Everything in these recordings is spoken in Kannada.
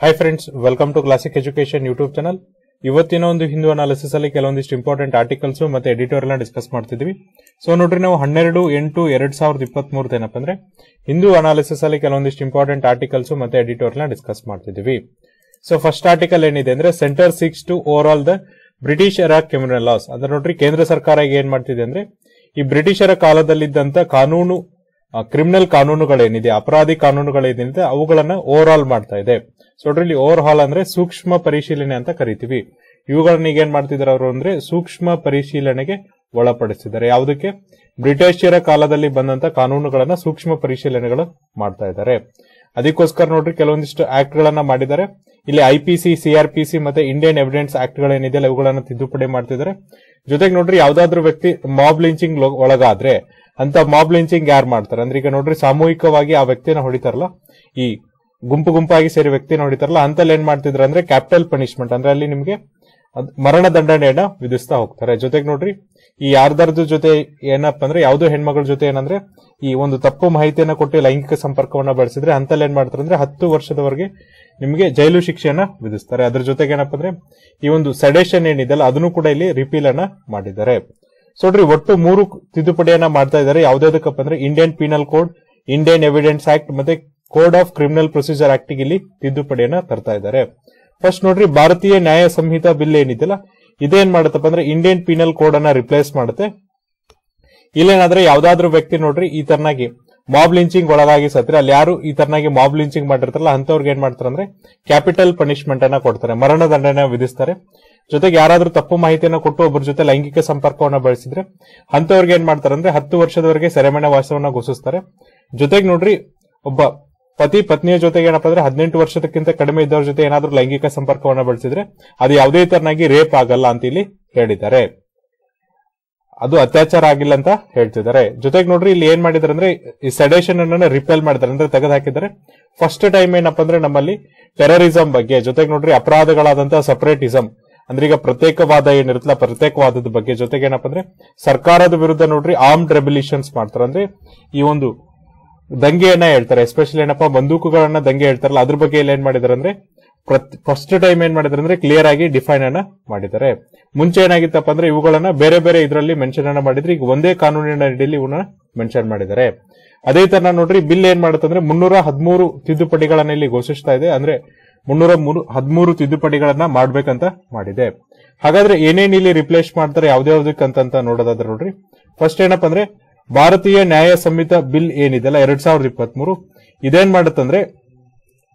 Hi friends welcome to classic education YouTube channel ಇವತ್ತಿನ ಒಂದು ಹಿಂದೂ ಅನಾಲಿಸಿಸ್ ಅಲ್ಲಿ ಕೆಲವೊಂದಿಷ್ಟು ಇಂಪಾರ್ಟೆಂಟ್ ಆರ್ಟಿಕಲ್ಸ್ ಮತ್ತೆ ಎಡಿಟೋರಿಯಲ್ ಡಿಸ್ಕಸ್ ಮಾಡ್ತಿದ್ವಿ. ಸೊ ನೋಡ್ರಿ ನಾವು ಹನ್ನೆರಡು, ಎಂಟು, ಎರಡ್ ಸಾವಿರದ ಇಪ್ಪತ್ತ್ ಏನಪ್ಪ ಅಂದ್ರೆ ಹಿಂದೂ ಅನಾಲಿಸಿಸ್ ಅಲ್ಲಿ ಕೆಲವೊಂದಿಷ್ಟು ಇಂಪಾರ್ಟೆಂಟ್ ಆರ್ಟಿಕಲ್ಸ್ ಮತ್ತೆ ಎಡಿಟೋರಿಯಲ್ ಡಿಸ್ಕಸ್ ಮಾಡ್ತಿದ್ವಿ. ಸೊ ಫಸ್ಟ್ ಆರ್ಟಿಕಲ್ ಏನಿದೆ ಅಂದ್ರೆ centre seeks to overhaul the British era criminal laws ಅಂದ್ರೆ ನೋಡ್ರಿ ಕೇಂದ್ರ ಸರ್ಕಾರ ಈಗ ಏನ್ ಮಾಡ್ತಿದೆ ಅಂದ್ರೆ ಈ ಬ್ರಿಟಿಷರ ಕಾಲದಲ್ಲಿದ್ದಂತ ಕಾನೂನು ಕ್ರಿಮಿನಲ್ ಕಾನೂನುಗಳೇನಿದೆ, ಅಪರಾಧಿ ಕಾನೂನುಗಳೇನಿದೆ, ಅವುಗಳನ್ನ ಓವರ್ ಆಲ್ ಮಾಡ್ತಾ ಇದೆ. ಸೊ ನೋಡ್ರಿ ಓವರ್ ಹಾಲ್ ಅಂದ್ರೆ ಸೂಕ್ಷ್ಮ ಪರಿಶೀಲನೆ ಅಂತ ಕರಿತೀವಿ. ಇವುಗಳನ್ನ ಈಗ ಏನ್ ಮಾಡ್ತಿದ್ದಾರೆ ಅವರು ಅಂದ್ರೆ ಸೂಕ್ಷ್ಮ ಪರಿಶೀಲನೆಗೆ ಒಳಪಡಿಸಿದ್ದಾರೆ. ಯಾವುದಕ್ಕೆ? ಬ್ರಿಟಿಷರ ಕಾಲದಲ್ಲಿ ಬಂದಂತ ಕಾನೂನುಗಳನ್ನ ಸೂಕ್ಷ್ಮ ಪರಿಶೀಲನೆಗಳು ಮಾಡ್ತಾ ಇದ್ದಾರೆ. ಅದಕ್ಕೋಸ್ಕರ ನೋಡ್ರಿ ಕೆಲವೊಂದಿಷ್ಟು ಆಕ್ಟ್ ಗಳನ್ನ ಮಾಡಿದ್ದಾರೆ. ಇಲ್ಲಿ ಐಪಿಸಿ ಸಿಆರ್ಪಿಸಿ ಮತ್ತೆ ಇಂಡಿಯನ್ ಎವಿಡೆನ್ಸ್ ಆಕ್ಟ್ ಗಳೇನಿದೆ ಅವುಗಳನ್ನ ತಿದ್ದುಪಡಿ ಮಾಡ್ತಿದ್ದಾರೆ. ಜೊತೆಗೆ ನೋಡ್ರಿ ಯಾವ್ದಾದ್ರು ವ್ಯಕ್ತಿ ಮಾಬ್ ಲಿಂಚಿಂಗ್ ಒಳಗಾದ್ರೆ ಅಂತ ಮಾಬ್ ಲಿಂಚಿಂಗ್ ಯಾರು ಮಾಡ್ತಾರೆ? ಅಂದ್ರೆ ಈಗ ನೋಡ್ರಿ, ಸಾಮೂಹಿಕವಾಗಿ ಆ ವ್ಯಕ್ತಿನ ಹೊಡಿತಾರಲ್ಲ? ಈ ಗುಂಪು ಗುಂಪಾಗಿ ಸೇರಿ ವ್ಯಕ್ತಿನ ಹೊಡಿತಾರಲ್ಲ, ಅಂತಲ್ಲಿ ಏನ್ ಮಾಡ್ತಿದ್ರು ಅಂದ್ರೆ ಕ್ಯಾಪಿಟಲ್ ಪನಿಷ್ಮೆಂಟ್ ಅಂದ್ರೆ ಅಲ್ಲಿ ನಿಮ್ಗೆ ಮರಣ ದಂಡನೆಯನ್ನ ವಿಧಿಸ್ತಾ ಹೋಗ್ತಾರೆ. ಜೊತೆಗೆ ನೋಡ್ರಿ, ಈ ಯಾರ್ದಾರ್ದು ಜೊತೆ ಏನಪ್ಪ ಅಂದ್ರೆ, ಯಾವ್ದೋ ಹೆಣ್ಮಗಳ ಜೊತೆ ಏನಂದ್ರೆ, ಈ ಒಂದು ತಪ್ಪು ಮಾಹಿತಿಯನ್ನ ಕೊಟ್ಟು ಲೈಂಗಿಕ ಸಂಪರ್ಕವನ್ನ ಬಳಸಿದ್ರೆ ಅಂತಲ್ಲಿ ಏನ್ ಮಾಡ್ತಾರೆ ಅಂದ್ರೆ ಹತ್ತು ವರ್ಷದವರೆಗೆ ನಿಮಗೆ ಜೈಲು ಶಿಕ್ಷೆಯನ್ನ ವಿಧಿಸ್ತಾರೆ. ಅದ್ರ ಜೊತೆಗೆ ಏನಪ್ಪ ಅಂದ್ರೆ, ಈ ಒಂದು ಸೆಡೇಷನ್ ಏನಿದೆಯಲ್ಲ ಅದನ್ನು ಕೂಡ ಇಲ್ಲಿ ರಿಪೀಲ್ ಅನ್ನ ಮಾಡಿದ್ದಾರೆ. ನೋಡ್ರಿ ಒಟ್ಟು ಮೂರು ತಿದ್ದುಪಡಿಯನ್ನ ಮಾಡ್ತಾ ಇದ್ದಾರೆ. ಯಾವ್ದಾದಕ್ಕಪ್ಪ ಅಂದ್ರೆ Indian penal code Indian evidence act ಮತ್ತೆ code of criminal procedure act ಇಲ್ಲಿ ತಿದ್ದುಪಡಿಯನ್ನ ತರ್ತಾ ಇದ್ದಾರೆ. ಫಸ್ಟ್ ನೋಡ್ರಿ, ಭಾರತೀಯ ನ್ಯಾಯ ಸಂಹಿತಾ ಬಿಲ್ ಏನಿದೆಯಲ್ಲ, ಇದೇನ್ ಮಾಡುತ್ತಪ್ಪ ಅಂದ್ರೆ ಇಂಡಿಯನ್ ಪೀನಲ್ ಕೋಡ್ ಅನ್ನ ರಿಪ್ಲೇಸ್ ಮಾಡುತ್ತೆ. ಇಲ್ಲೇನಾದ್ರೆ ಯಾವ್ದಾದ್ರು ವ್ಯಕ್ತಿ ನೋಡ್ರಿ, ಈ ತರನಾಗಿ ಮಾಬ್ ಲಿಂಚಿಂಗ್ ಒಳಗಾಗಿ ಸತ್ರೆ, ಅಲ್ಲಿ ಯಾರು ಈ ತರನಾಗಿ ಮಾಬ್ ಲಿಂಚಿಂಗ್ ಮಾಡಿರ್ತಾರಲ್ಲ ಅಂತವ್ರಿಗೆ ಏನ್ ಮಾಡ್ತಾರೆ ಅಂದ್ರೆ ಕ್ಯಾಪಿಟಲ್ ಪನಿಷ್ಮೆಂಟ್ ಅನ್ನ ಕೊಡ್ತಾರೆ, ಮರಣ ದಂಡನೆ ವಿಧಿಸ್ತಾರೆ. ಜೊತೆಗೆ ಯಾರಾದ್ರೂ ತಪ್ಪು ಮಾಹಿತಿಯನ್ನು ಕೊಟ್ಟು ಒಬ್ಬರ ಜೊತೆ ಲೈಂಗಿಕ ಸಂಪರ್ಕವನ್ನ ಬಳಸಿದ್ರೆ ಅಂತವ್ರಿಗೆ ಏನ್ ಮಾಡ್ತಾರೆ ಅಂದ್ರೆ ಹತ್ತು ವರ್ಷದವರೆಗೆ ಸೆರೆಮನೆ ವಾಸವನ್ನ ಘೋಷಿಸ್ತಾರೆ. ಜೊತೆಗೆ ನೋಡ್ರಿ, ಒಬ್ಬ ಪತಿ ಪತ್ನಿಯ ಜೊತೆಗೆ ಏನಪ್ಪಾ ಅಂದ್ರೆ ಹದಿನೆಂಟು ವರ್ಷದಕ್ಕಿಂತ ಕಡಿಮೆ ಇದ್ದವ್ರ ಜೊತೆ ಏನಾದ್ರೂ ಲೈಂಗಿಕ ಸಂಪರ್ಕವನ್ನ ಬಳಸಿದ್ರೆ ಅದು ಯಾವುದೇ ತರನಾಗಿ ರೇಪ್ ಆಗಲ್ಲ ಅಂತ ಇಲ್ಲಿ ಹೇಳಿದ್ದಾರೆ. ಅದು ಅತ್ಯಾಚಾರ ಆಗಿಲ್ಲ ಅಂತ ಹೇಳ್ತಿದ್ದಾರೆ. ಜೊತೆಗೆ ನೋಡ್ರಿ, ಇಲ್ಲಿ ಏನ್ ಮಾಡಿದಾರೆ ಅಂದ್ರೆ ಈ ಸೆಡೇಷನ್ ಅನ್ನ ರಿಪೇಲ್ ಮಾಡಿದಾರೆ ಅಂದ್ರೆ ತೆಗೆದು ಹಾಕಿದ್ದಾರೆ. ಫಸ್ಟ್ ಟೈಮ್ ಏನಪ್ಪಾ ಅಂದ್ರೆ ನಮ್ಮಲ್ಲಿ ಟೆರರಿಸಂ ಬಗ್ಗೆ, ಜೊತೆಗೆ ನೋಡ್ರಿ ಅಪರಾಧಗಳಾದಂತಹ ಸಪರೇಟಿಸಂ ಅಂದ್ರೆ ಈಗ ಪ್ರತ್ಯೇಕವಾದ ಏನಿರುತ್ತಲ್ಲ, ಪ್ರತ್ಯೇಕವಾದದ ಬಗ್ಗೆ ಜೊತೆಗೆ ಏನಪ್ಪಾ ಅಂದ್ರೆ, ಸರ್ಕಾರದ ವಿರುದ್ಧ ನೋಡ್ರಿ ಆರ್ಮ್ಡ್ ರೆಬಲ್ಯೂಷನ್ಸ್ ಮಾಡ್ತಾರೆ. ಅಂದ್ರೆ ಈ ಒಂದು ದಂಗೆಯನ್ನ ಹೇಳ್ತಾರೆ. ಎಸ್ಪೆಷಲಿ ಏನಪ್ಪಾ, ಬಂದೂಕುಗಳನ್ನ ದಂಗೆ ಹೇಳ್ತಾರಲ್ಲ, ಅದ್ರ ಬಗ್ಗೆ ಏನ್ ಮಾಡಿದಾರೆ ಅಂದ್ರೆ ಫಸ್ಟ್ ಟೈಮ್ ಏನ್ ಮಾಡಿದಾರೆ ಅಂದ್ರೆ ಕ್ಲಿಯರ್ ಆಗಿ ಡಿಫೈನ್ ಅನ್ನ ಮಾಡಿದ್ದಾರೆ. ಮುಂಚೆ ಏನಾಗಿತ್ತಪ್ಪ ಅಂದ್ರೆ, ಇವುಗಳನ್ನ ಬೇರೆ ಬೇರೆ ಇದರಲ್ಲಿ ಮೆನ್ಷನ್ ಅನ್ನ ಮಾಡಿದ್ರೆ, ಈಗ ಒಂದೇ ಕಾನೂನಿನ ಅಡಿಯಲ್ಲಿ ಇವನ್ನ ಮೆನ್ಷನ್ ಮಾಡಿದ್ದಾರೆ. ಅದೇ ತರ ನೋಡ್ರಿ ಬಿಲ್ ಏನ್ ಮಾಡುತ್ತೆ ಅಂದ್ರೆ ಮುನ್ನೂರ ಹದಿಮೂರು ತಿದ್ದುಪಡಿಗಳನ್ನ ಇಲ್ಲಿ ಘೋಷಿಸ್ತಾ ಇದೆ. ಅಂದ್ರೆ ಮುನ್ನೂರ ಹದಿಮೂರು ತಿದ್ದುಪಡಿಗಳನ್ನ ಮಾಡ್ಬೇಕಂತ ಮಾಡಿದೆ. ಹಾಗಾದ್ರೆ ಏನೇನು ಇಲ್ಲಿ ರಿಪ್ಲೇಸ್ ಮಾಡ್ತಾರೆ ಯಾವ್ದಾವ್ದಕ್ಕಂತ ನೋಡೋದಾದ್ರೆ ನೋಡ್ರಿ. ಫಸ್ಟ್ ಏನಪ್ಪ ಅಂದ್ರೆ, ಭಾರತೀಯ ನ್ಯಾಯ ಸಂಹಿತ ಬಿಲ್ ಏನಿದೆಲ್ಲ ಎರಡ್ ಸಾವಿರದ ಇಪ್ಪತ್ತ್ ಮೂರು ಇದೇನ್ ಮಾಡುತ್ತಂದ್ರೆ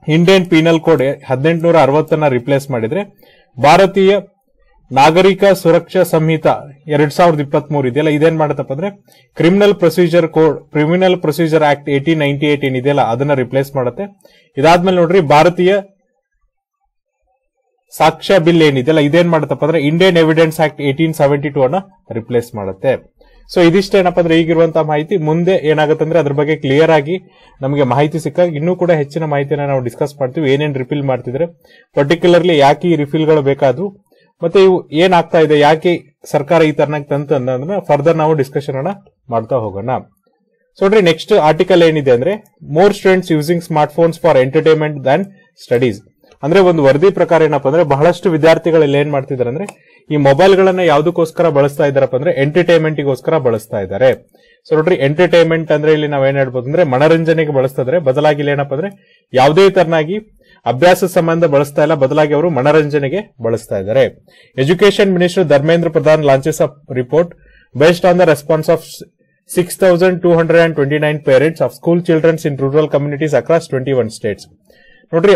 ಇಂಡಿಯನ್ ಪೀನಲ್ ಕೋಡ್ ಹದಿನೆಂಟುನೂರ ಅರವತ್ತನ್ನ ರಿಪ್ಲೇಸ್ ಮಾಡಿದ್ರೆ, ಭಾರತೀಯ ನಾಗರಿಕ ಸುರಕ್ಷಾ ಸಂಹಿತ ಎರಡ್ ಸಾವಿರದ ಇಪ್ಪತ್ತ್ ಮೂರು ಇದೆಯಲ್ಲ, ಇದೇನ್ ಮಾಡುತ್ತಪ್ಪ ಅಂದ್ರೆ criminal procedure code criminal procedure act eighteen ninety eight ಏನಿದೆಯಲ್ಲ, ಅದನ್ನ ರಿಪ್ಲೇಸ್ ಮಾಡುತ್ತೆ. ಇದಾದ್ಮೇಲೆ ನೋಡ್ರಿ, ಭಾರತೀಯ ಸಾಕ್ಷ್ಯ ಬಿಲ್ ಏನಿದೆಯಲ್ಲ ಇದೇನ್ ಮಾಡುತ್ತಪ್ಪ ಅಂದ್ರೆ Indian evidence act eighteen seventy two ಅನ್ನ ರಿಪ್ಲೇಸ್ ಮಾಡುತ್ತೆ. ಸೊ ಇದಿಷ್ಟೇನಪ್ಪ ಅಂದ್ರೆ ಈಗಿರುವಂತಹ ಮಾಹಿತಿ. ಮುಂದೆ ಏನಾಗುತ್ತೆ ಅಂದ್ರೆ ಅದ್ರ ಬಗ್ಗೆ ಕ್ಲಿಯರ್ ಆಗಿ ನಮಗೆ ಮಾಹಿತಿ ಸಿಕ್ಕಾಗ ಇನ್ನೂ ಕೂಡ ಹೆಚ್ಚಿನ ಮಾಹಿತಿನ ನಾವು ಡಿಸ್ಕಸ್ ಮಾಡ್ತೀವಿ. ಏನೇನ್ ರಿಫಿಲ್ ಮಾಡ್ತಿದ್ರೆ ಪರ್ಟಿಕ್ಯುಲರ್ಲಿ ಯಾಕೆ ಈ ರಿಫಿಲ್ಗಳು ಬೇಕಾದ್ರು, ಮತ್ತೆ ಇವು ಏನಾಗ್ತಾ ಇದೆ, ಯಾಕೆ ಸರ್ಕಾರ ಈ ತರನಾಗಿ ತಂತ ಅನ್ನೋದನ್ನ ಫರ್ದರ್ ನಾವು ಡಿಸ್ಕಷನ್ ಅನ್ನ ಮಾಡ್ತಾ ಹೋಗೋಣ. ಸೊ ನೋಡ್ರಿ ನೆಕ್ಸ್ಟ್ ಆರ್ಟಿಕಲ್ ಏನಿದೆ ಅಂದ್ರೆ more students using smartphones for entertainment than studies ಅಂದ್ರೆ ಒಂದು ವರದಿ ಪ್ರಕಾರ ಏನಪ್ಪಾ ಅಂದ್ರೆ ಬಹಳಷ್ಟು ವಿದ್ಯಾರ್ಥಿಗಳು ಇಲ್ಲಿ ಏನ್ ಮಾಡ್ತಿದ್ದಾರೆ ಅಂದ್ರೆ ಈ ಮೊಬೈಲ್ ಗಳನ್ನ ಯಾವ್ದಕ್ಕೋಸ್ಕರ ಬಳಸ್ತಾ ಇದಾರಪ್ಪ ಅಂದ್ರೆ ಎಂಟರ್ಟೈನ್ಮೆಂಟ್ ಗೋಸ್ಕರ ಬಳಸ್ತಾ ಇದ್ದಾರೆ. ಸೊ ನೋಡ್ರಿ, ಎಂಟರ್ಟೈನ್ಮೆಂಟ್ ಅಂದ್ರೆ ಇಲ್ಲಿ ನಾವ್ ಏನ್ ಹೇಳ್ಬೋದು ಅಂದ್ರೆ ಮನರಂಜನೆಗೆ ಬಳಸ್ತಾ ಇದ್ರೆ ಬದಲಾಗಿ ಇಲ್ಲಿ ಏನಪ್ಪಾ ಅಂದ್ರೆ ಯಾವುದೇ ತರನಾಗಿ ಅಭ್ಯಾಸ ಸಂಬಂಧ ಬಳಸ್ತಾ ಇಲ್ಲ. ಬದಲಾಗಿ ಅವರು ಮನರಂಜನೆಗೆ ಬಳಸ್ತಾ ಇದ್ದಾರೆ. Education minister Dharmendra Pradhan launches of report based on the response of six thousand two hundred and twenty nine parents of school childrens in rural communities across twenty one states ನೋಡ್ರಿ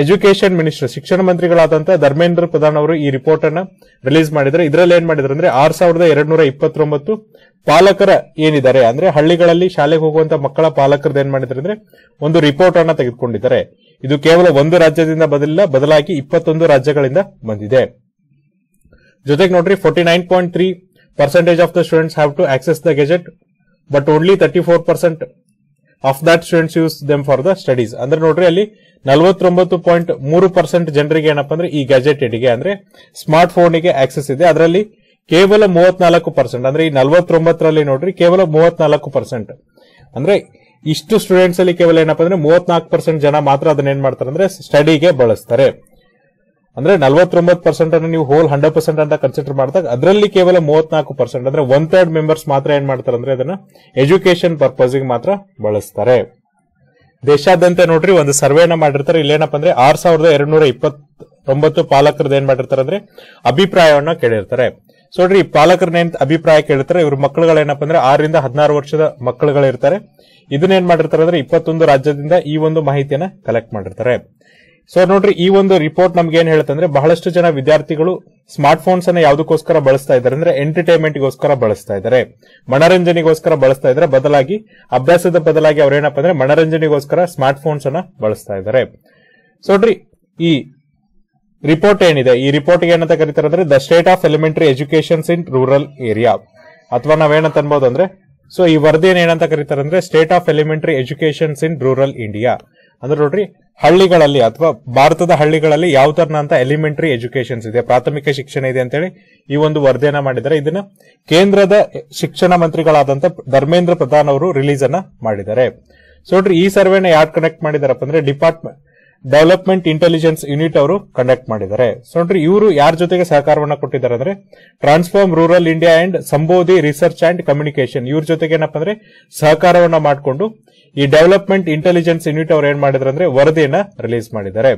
ಎಜುಕೇಶನ್ ಮಿನಿಸ್ಟರ್ ಶಿಕ್ಷಣ ಮಂತ್ರಿಗಳಾದಂತಹ ಧರ್ಮೇಂದ್ರ ಪ್ರಧಾನ್ ಅವರು ಈ ರಿಪೋರ್ಟ್ ಅನ್ನ ರಿಲೀಸ್ ಮಾಡಿದ್ರೆ. ಇದರಲ್ಲಿ ಏನ್ ಮಾಡಿದ್ರು ಅಂದ್ರೆ ಆರ್ ಸಾವಿರದ ಎರಡ್ ನೂರ ಇಪ್ಪತ್ತೊಂಬತ್ತು ಪಾಲಕರ ಏನಿದ್ದಾರೆ ಅಂದ್ರೆ ಹಳ್ಳಿಗಳಲ್ಲಿ ಶಾಲೆಗೆ ಹೋಗುವಂತ ಮಕ್ಕಳ ಪಾಲಕರದ್ದು ಏನ್ ಮಾಡಿದ್ರೆ ಅಂದ್ರೆ ಒಂದು ರಿಪೋರ್ಟ್ ಅನ್ನ ತೆಗೆದುಕೊಂಡಿದ್ದಾರೆ. ಇದು ಕೇವಲ ಒಂದು ರಾಜ್ಯದಿಂದ ಬದಲಿಲ್ಲ, ಬದಲಾಗಿ ಇಪ್ಪತ್ತೊಂದು ರಾಜ್ಯಗಳಿಂದ ಬಂದಿದೆ. ಜೊತೆಗೆ ನೋಡ್ರಿ forty nine point three percentage of the students have to access the gadget but only thirty four percent of that students use them for the studies ಅಂದ್ರೆ ನೋಡ್ರಿ ಅಲ್ಲಿ ನಲವತ್ತೊಂಬತ್ತು ಪಾಯಿಂಟ್ ಮೂರು ಪರ್ಸೆಂಟ್ ಜನರಿಗೆ ಏನಪ್ಪ ಅಂದ್ರೆ ಈ ಗ್ಯಾಜೆಟೆಡ್ಗೆ ಅಂದ್ರೆ ಸ್ಮಾರ್ಟ್ ಫೋನಿಗೆ ಆಕ್ಸೆಸ್ ಇದೆ. ಅದರಲ್ಲಿ ಕೇವಲ ಮೂವತ್ನಾಲ್ಕು ಪರ್ಸೆಂಟ್, ಅಂದ್ರೆ ಈ ನಲವತ್ತೊಂಬತ್ತರಲ್ಲಿ ನೋಡ್ರಿ ಕೇವಲ ಮೂವತ್ನಾಲ್ಕು ಪರ್ಸೆಂಟ್. ಅಂದ್ರೆ ಇಷ್ಟು ಸ್ಟೂಡೆಂಟ್ಸ್ ಅಲ್ಲಿ ಕೇವಲ ಏನಪ್ಪ ಅಂದ್ರೆ ಮೂವತ್ನಾಲ್ಕು ಪರ್ಸೆಂಟ್ ಜನ ಮಾತ್ರ ಅದನ್ನ ಏನ್ ಮಾಡ್ತಾರೆ ಅಂದ್ರೆ ಸ್ಟಡಿಗೆ ಬಳಸ್ತಾರೆ. ಅಂದ್ರೆ ನಲವತ್ತೊಂಬತ್ತು ಪರ್ಸೆಂಟ್ ಅನ್ನು ನೀವು ಹೋಲ್ ಹಂಡ್ರೆಡ್ ಪರ್ಸೆಂಟ್ ಅಂತ ಕನ್ಸಿಡರ್ ಮಾಡಿದಾಗ ಅದರಲ್ಲಿ ಕೇವಲ ಮೂವತ್ನಾಲ್ಕು ಪರ್ಸೆಂಟ್, ಅಂದ್ರೆ ಒನ್ ಥರ್ಡ್ ಮೆಂಬರ್ಸ್ ಮಾತ್ರ ಏನ್ ಮಾಡ್ತಾರೆ ಅಂದ್ರೆ ಅದನ್ನ ಎಜುಕೇಶನ್ ಪರ್ಪಸ್ಗೆ ಮಾತ್ರ ಬಳಸ್ತಾರೆ. ದೇಶಾದ್ಯಂತ ನೋಡ್ರಿ, ಒಂದು ಸರ್ವೆನ ಮಾಡಿರ್ತಾರೆ. ಇಲ್ಲೇನಪ್ಪ ಅಂದ್ರೆ, ಆರ್ ಸಾವಿರದ ಎರಡ್ ನೂರ ಇಪ್ಪತ್ತೊಂಬತ್ತು ಪಾಲಕರದ್ದು ಏನ್ ಮಾಡಿರ್ತಾರೆ ಅಂದ್ರೆ, ಅಭಿಪ್ರಾಯವನ್ನ ಕೇಳಿರ್ತಾರೆ. ಸೊ ನೋಡ್ರಿ ಪಾಲಕರನ್ನ ಏನ್ ಅಭಿಪ್ರಾಯ ಕೇಳಿರ್ತಾರೆ, ಇವ್ರ ಮಕ್ಕಳುಗಳೇನಪ್ಪ ಅಂದ್ರೆ, ಆರರಿಂದ ಹದಿನಾರು ವರ್ಷದ ಮಕ್ಕಳುಗಳಿರ್ತಾರೆ ಇದನ್ನ ಏನ್ ಮಾಡಿರ್ತಾರೆ ಅಂದ್ರೆ, ಇಪ್ಪತ್ತೊಂದು ರಾಜ್ಯದಿಂದ ಈ ಒಂದು ಮಾಹಿತಿಯನ್ನ ಕಲೆಕ್ಟ್ ಮಾಡಿರ್ತಾರೆ. ಸೊ ನೋಡ್ರಿ, ಈ ಒಂದು ರಿಪೋರ್ಟ್ ನಮ್ಗೆ ಏನ್ ಹೇಳುತ್ತೆ ಅಂದ್ರೆ, ಬಹಳಷ್ಟು ಜನ ವಿದ್ಯಾರ್ಥಿಗಳು ಸ್ಮಾರ್ಟ್ ಫೋನ್ಸ್ ಅನ್ನ ಯಾವುದಕ್ಕೋಸ್ಕರ ಬಳಸ್ತಾ ಇದ್ದಾರೆ ಅಂದ್ರೆ ಎಂಟರ್ಟೈನ್ಮೆಂಟ್ ಗೋಸ್ಕರ ಬಳಸ್ತಾ ಇದ್ದಾರೆ. ಮನರಂಜನೆಗೋಸ್ಕರ ಬಳಸ್ತಾ ಇದ್ದಾರೆ. ಬದಲಾಗಿ, ಅಭ್ಯಾಸದ ಬದಲಾಗಿ ಅವ್ರೇನಪ್ಪ ಅಂದ್ರೆ ಮನರಂಜನೆಗೋಸ್ಕರ ಸ್ಮಾರ್ಟ್ ಫೋನ್ಸ್ ಅನ್ನ ಬಳಸ್ತಾ ಇದ್ದಾರೆ. ಸೊ ನೋಡ್ರಿ ಈ ರಿಪೋರ್ಟ್ ಏನಿದೆ? ಈ ರಿಪೋರ್ಟ್ ಏನಂತ ಕರೀತಾರೆ ಅಂದ್ರೆ the state of elementary educations in rural area ಅಥವಾ ನಾವೇನಂತ ಅನ್ಬೋದು ಅಂದ್ರೆ ಸೊ ಈ ವರದಿಯನ್ನು ಏನಂತ ಕರೀತಾರೆ ಅಂದ್ರೆ state of elementary educations in rural India ಅಂದ್ರೆ ನೋಡ್ರಿ, ಹಳ್ಳಿಗಳಲ್ಲಿ ಅಥವಾ ಭಾರತದ ಹಳ್ಳಿಗಳಲ್ಲಿ ಯಾವ ತರನಂತ ಎಲಿಮೆಂಟರಿ ಎಜುಕೇಶನ್ಸ್ ಇದೆ, ಪ್ರಾಥಮಿಕ ಶಿಕ್ಷಣ ಇದೆ ಅಂತೇಳಿ ಈ ಒಂದು ವರದಿಯನ್ನ ಮಾಡಿದ್ದಾರೆ. ಇದನ್ನ ಕೇಂದ್ರದ ಶಿಕ್ಷಣ ಮಂತ್ರಿಗಳಾದಂತ ಧರ್ಮೇಂದ್ರ ಪ್ರಧಾನ್ ಅವರು ರಿಲೀಸ್ ಅನ್ನ ಮಾಡಿದ್ದಾರೆ. ಸೊ ನೋಡ್ರಿ, ಈ ಸರ್ವೆನ ಯಾರು ಕನೆಕ್ಟ್ ಮಾಡಿದಾರಪ್ಪ ಅಂದ್ರೆ ಡಿಪಾರ್ಟ್ಮೆಂಟ್ ಡೆವಲಪ್ಮೆಂಟ್ ಇಂಟೆಲಿಜೆನ್ಸ್ ಯೂನಿಟ್ ಅವರು ಕಂಡಕ್ಟ್ ಮಾಡಿದ್ದಾರೆ. ಸೊ ನೋಡ್ರಿ, ಇವರು ಯಾರ ಜೊತೆಗೆ ಸಹಕಾರವನ್ನ ಕೊಟ್ಟಿದ್ದಾರೆ ಅಂದ್ರೆ transform rural India and Sambodhi research and communication ಇವ್ರ ಜೊತೆಗೆ ಏನಪ್ಪ ಅಂದ್ರೆ ಸಹಕಾರವನ್ನ ಮಾಡಿಕೊಂಡು ಈ ಡೆವಲಪ್ಮೆಂಟ್ ಇಂಟೆಲಿಜೆನ್ಸ್ ಯೂನಿಟ್ ಅವ್ರು ಏನ್ ಮಾಡಿದ್ರು ಅಂದ್ರೆ ವರದಿಯನ್ನ ರಿಲೀಸ್ ಮಾಡಿದ್ದಾರೆ.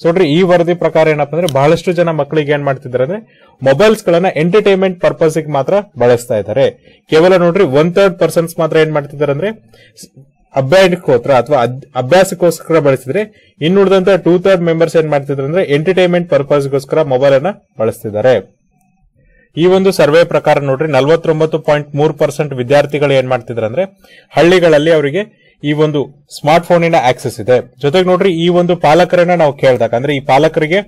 ಸೊ ನೋಡ್ರಿ, ಈ ವರದಿ ಪ್ರಕಾರ ಏನಪ್ಪ ಅಂದ್ರೆ ಬಹಳಷ್ಟು ಜನ ಮಕ್ಕಳಿಗೆ ಏನ್ ಮಾಡ್ತಿದ್ದಾರೆ ಅಂದ್ರೆ ಮೊಬೈಲ್ಸ್ ಗಳನ್ನ ಎಂಟರ್ಟೈನ್ಮೆಂಟ್ ಪರ್ಪಸ್ ಮಾತ್ರ ಬಳಸ್ತಾ ಇದ್ದಾರೆ. ಕೇವಲ ನೋಡ್ರಿ ಒನ್ ಥರ್ಡ್ ಪರ್ಸನ್ಸ್ ಮಾತ್ರ ಏನ್ ಮಾಡ್ತಿದ್ದಾರೆ ಅಂದ್ರೆ ಅಭ್ಯಾಸಕ್ಕೋಸ್ಕರ ಅಥವಾ ಅಭ್ಯಾಸಕ್ಕೋಸ್ಕರ ಬಳಸಿದ್ರೆ ಇನ್ನುಳಿದಂತ ಟೂ ಥರ್ಡ್ ಮೆಂಬರ್ಸ್ ಏನ್ ಮಾಡ್ತಿದ್ರು ಅಂದ್ರೆ ಎಂಟರ್ಟೈನ್ಮೆಂಟ್ ಪರ್ಪಸ್ಗೋಸ್ಕರ ಮೊಬೈಲ್ ಅನ್ನ ಬಳಸ್ತಿದ್ದಾರೆ. ಈ ಒಂದು ಸರ್ವೆ ಪ್ರಕಾರ ನೋಡ್ರಿ, ನಲವತ್ತೊಂಬತ್ತು ಪಾಯಿಂಟ್ ಮೂರು ಪರ್ಸೆಂಟ್ ವಿದ್ಯಾರ್ಥಿಗಳು ಏನ್ ಮಾಡ್ತಿದ್ರು ಅಂದ್ರೆ ಹಳ್ಳಿಗಳಲ್ಲಿ ಅವರಿಗೆ ಈ ಒಂದು ಸ್ಮಾರ್ಟ್ ಫೋನಿನ ಆಕ್ಸೆಸ್ ಇದೆ. ಜೊತೆಗೆ ನೋಡ್ರಿ, ಈ ಒಂದು ಪಾಲಕರನ್ನ ನಾವು ಕೇಳಿದಾಗ, ಅಂದ್ರೆ ಈ ಪಾಲಕರಿಗೆ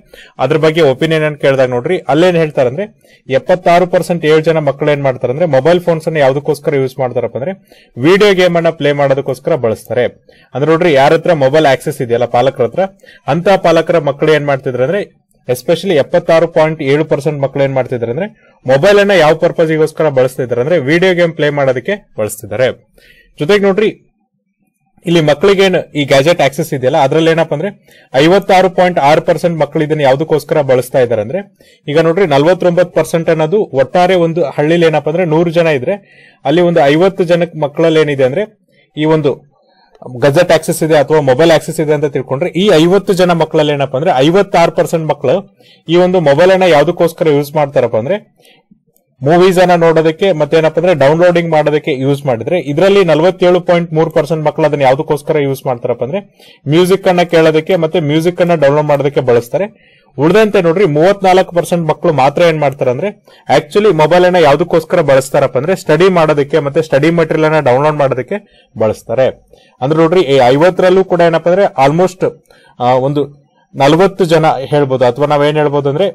ಅದ್ರ ಬಗ್ಗೆ ಒಪಿನಿಯನ್ ಅನ್ನು ಕೇಳಿದಾಗ ನೋಡ್ರಿ, ಅಲ್ಲೇನ್ ಹೇಳ್ತಾರೆ ಅಂದ್ರೆ ಎಪ್ಪತ್ತಾರು ಪರ್ಸೆಂಟ್ ಏಳು ಜನ ಮಕ್ಕಳು ಏನ್ ಮಾಡ್ತಾರೆ ಅಂದ್ರೆ ಮೊಬೈಲ್ ಫೋನ್ಸ್ ಅನ್ನ ಯಾವ್ದಕ್ಕೋಸ್ಕರ ಯೂಸ್ ಮಾಡ್ತಾರಪ್ಪ ಅಂದ್ರೆ ವಿಡಿಯೋ ಗೇಮ್ ಅನ್ನ ಪ್ಲೇ ಮಾಡೋದಕ್ಕೋಸ್ಕರ ಬಳಸ್ತಾರೆ. ಅಂದ್ರೆ ನೋಡ್ರಿ, ಯಾರ ಹತ್ರ ಮೊಬೈಲ್ ಆಕ್ಸೆಸ್ ಇದೆಯಲ್ಲ ಪಾಲಕರ ಹತ್ರ ಅಂತ ಪಾಲಕರ ಮಕ್ಕಳು ಏನ್ ಮಾಡ್ತಿದ್ರು ಅಂದ್ರೆ ಎಸ್ಪೆಷಲಿ ಎಪ್ಪತ್ತಾರು ಪಾಯಿಂಟ್ ಏಳು ಪರ್ಸೆಂಟ್ ಮಕ್ಕಳು ಏನ್ ಮಾಡ್ತಿದ್ರು ಅಂದ್ರೆ ಮೊಬೈಲ್ ಅನ್ನ ಯಾವ ಪರ್ಪಸ್ಗೋಸ್ಕರ ಬಳಸ್ತಿದ್ರು ಅಂದ್ರೆ ವಿಡಿಯೋ ಗೇಮ್ ಪ್ಲೇ ಮಾಡೋದಕ್ಕೆ ಬಳಸ್ತಿದ್ದಾರೆ. ಜೊತೆಗೆ ನೋಡ್ರಿ ಇಲ್ಲಿ ಮಕ್ಕಳಿಗೇನು ಈ ಗ್ಯಾಜೆಟ್ ಆಕ್ಸೆಸ್ ಇದೆಯಲ್ಲ, ಅದ್ರಲ್ಲಿ ಏನಪ್ಪ ಅಂದ್ರೆ ಐವತ್ತಾರು ಪಾಯಿಂಟ್ ಆರು ಪರ್ಸೆಂಟ್ ಮಕ್ಕಳು ಇದನ್ನ ಯಾವುದಕ್ಕೋಸ್ಕರ ಬಳಸ್ತಾ ಇದ್ದಾರೆ ಅಂದ್ರೆ, ಈಗ ನೋಡ್ರಿ ನಲ್ವತ್ತೊಂಬತ್ತು ಪರ್ಸೆಂಟ್ ಅನ್ನೋದು ಒಟ್ಟಾರೆ ಒಂದು ಹಳ್ಳಿಲಿ ಏನಪ್ಪ ಅಂದ್ರೆ ನೂರು ಜನ ಇದ್ರೆ, ಅಲ್ಲಿ ಒಂದು ಐವತ್ತು ಜನ ಮಕ್ಕಳಲ್ಲಿ ಏನಿದೆ ಅಂದ್ರೆ, ಈ ಒಂದು ಗಜೆಟ್ ಆಕ್ಸೆಸ್ ಇದೆ ಅಥವಾ ಮೊಬೈಲ್ ಆಕ್ಸೆಸ್ ಇದೆ ಅಂತ ತಿಳ್ಕೊಂಡ್ರೆ, ಈ ಐವತ್ತು ಜನ ಮಕ್ಕಳಲ್ಲಿ ಏನಪ್ಪಾ ಅಂದ್ರೆ ಐವತ್ತಾರು ಪರ್ಸೆಂಟ್ ಮಕ್ಕಳು ಈ ಒಂದು ಮೊಬೈಲ್ ಅನ್ನ ಯಾವುದಕ್ಕೋಸ್ಕರ ಯೂಸ್ ಮಾಡ್ತಾರಪ್ಪ ಅಂದ್ರೆ ಮೂವೀಸ್ ಅನ್ನ ನೋಡೋದಕ್ಕೆ ಮತ್ತೇನಪ್ಪ ಅಂದ್ರೆ ಡೌನ್ಲೋಡಿಂಗ್ ಮಾಡೋದಕ್ಕೆ ಯೂಸ್ ಮಾಡಿದ್ರೆ, ಇದರಲ್ಲಿ ನಲವತ್ತೇಳು ಪಾಯಿಂಟ್ ಮೂರು ಪರ್ಸೆಂಟ್ ಮಕ್ಕಳು ಅದನ್ನ ಯಾವುದಕ್ಕೋಸ್ಕರ ಯೂಸ್ ಮಾಡ್ತಾರಪ್ಪ ಅಂದ್ರೆ ಮ್ಯೂಸಿಕ್ ಅನ್ನ ಕೇಳೋದಕ್ಕೆ ಮತ್ತೆ ಮ್ಯೂಸಿಕ್ ಅನ್ನ ಡೌನ್ಲೋಡ್ ಮಾಡೋದಕ್ಕೆ ಬಳಸ್ತಾರೆ. ಉಳಿದಂತೆ ನೋಡ್ರಿ ಮೂವತ್ನಾಲ್ಕು ಪರ್ಸೆಂಟ್ ಮಕ್ಕಳು ಮಾತ್ರ ಏನ್ ಮಾಡ್ತಾರೆ ಅಂದ್ರೆ ಆಕ್ಚುಲಿ ಮೊಬೈಲ್ ಅನ್ನ ಯಾವುದಕ್ಕೋಸ್ಕರ ಬಳಸ್ತಾರಪ್ಪ ಅಂದ್ರೆ ಸ್ಟಡಿ ಮಾಡೋದಕ್ಕೆ ಮತ್ತೆ ಸ್ಟಡಿ ಮಟೀರಿಯಲ್ ಅನ್ನ ಡೌನ್ಲೋಡ್ ಮಾಡೋದಕ್ಕೆ ಬಳಸ್ತಾರೆ. ಅಂದ್ರೆ ನೋಡ್ರಿ ಐವತ್ತರಲ್ಲೂ ಕೂಡ ಏನಪ್ಪ ಅಂದ್ರೆ ಆಲ್ಮೋಸ್ಟ್ ಒಂದು ನಲವತ್ತು ಜನ ಹೇಳ್ಬೋದು, ಅಥವಾ ನಾವೇನ್ ಹೇಳ್ಬೋದು ಅಂದ್ರೆ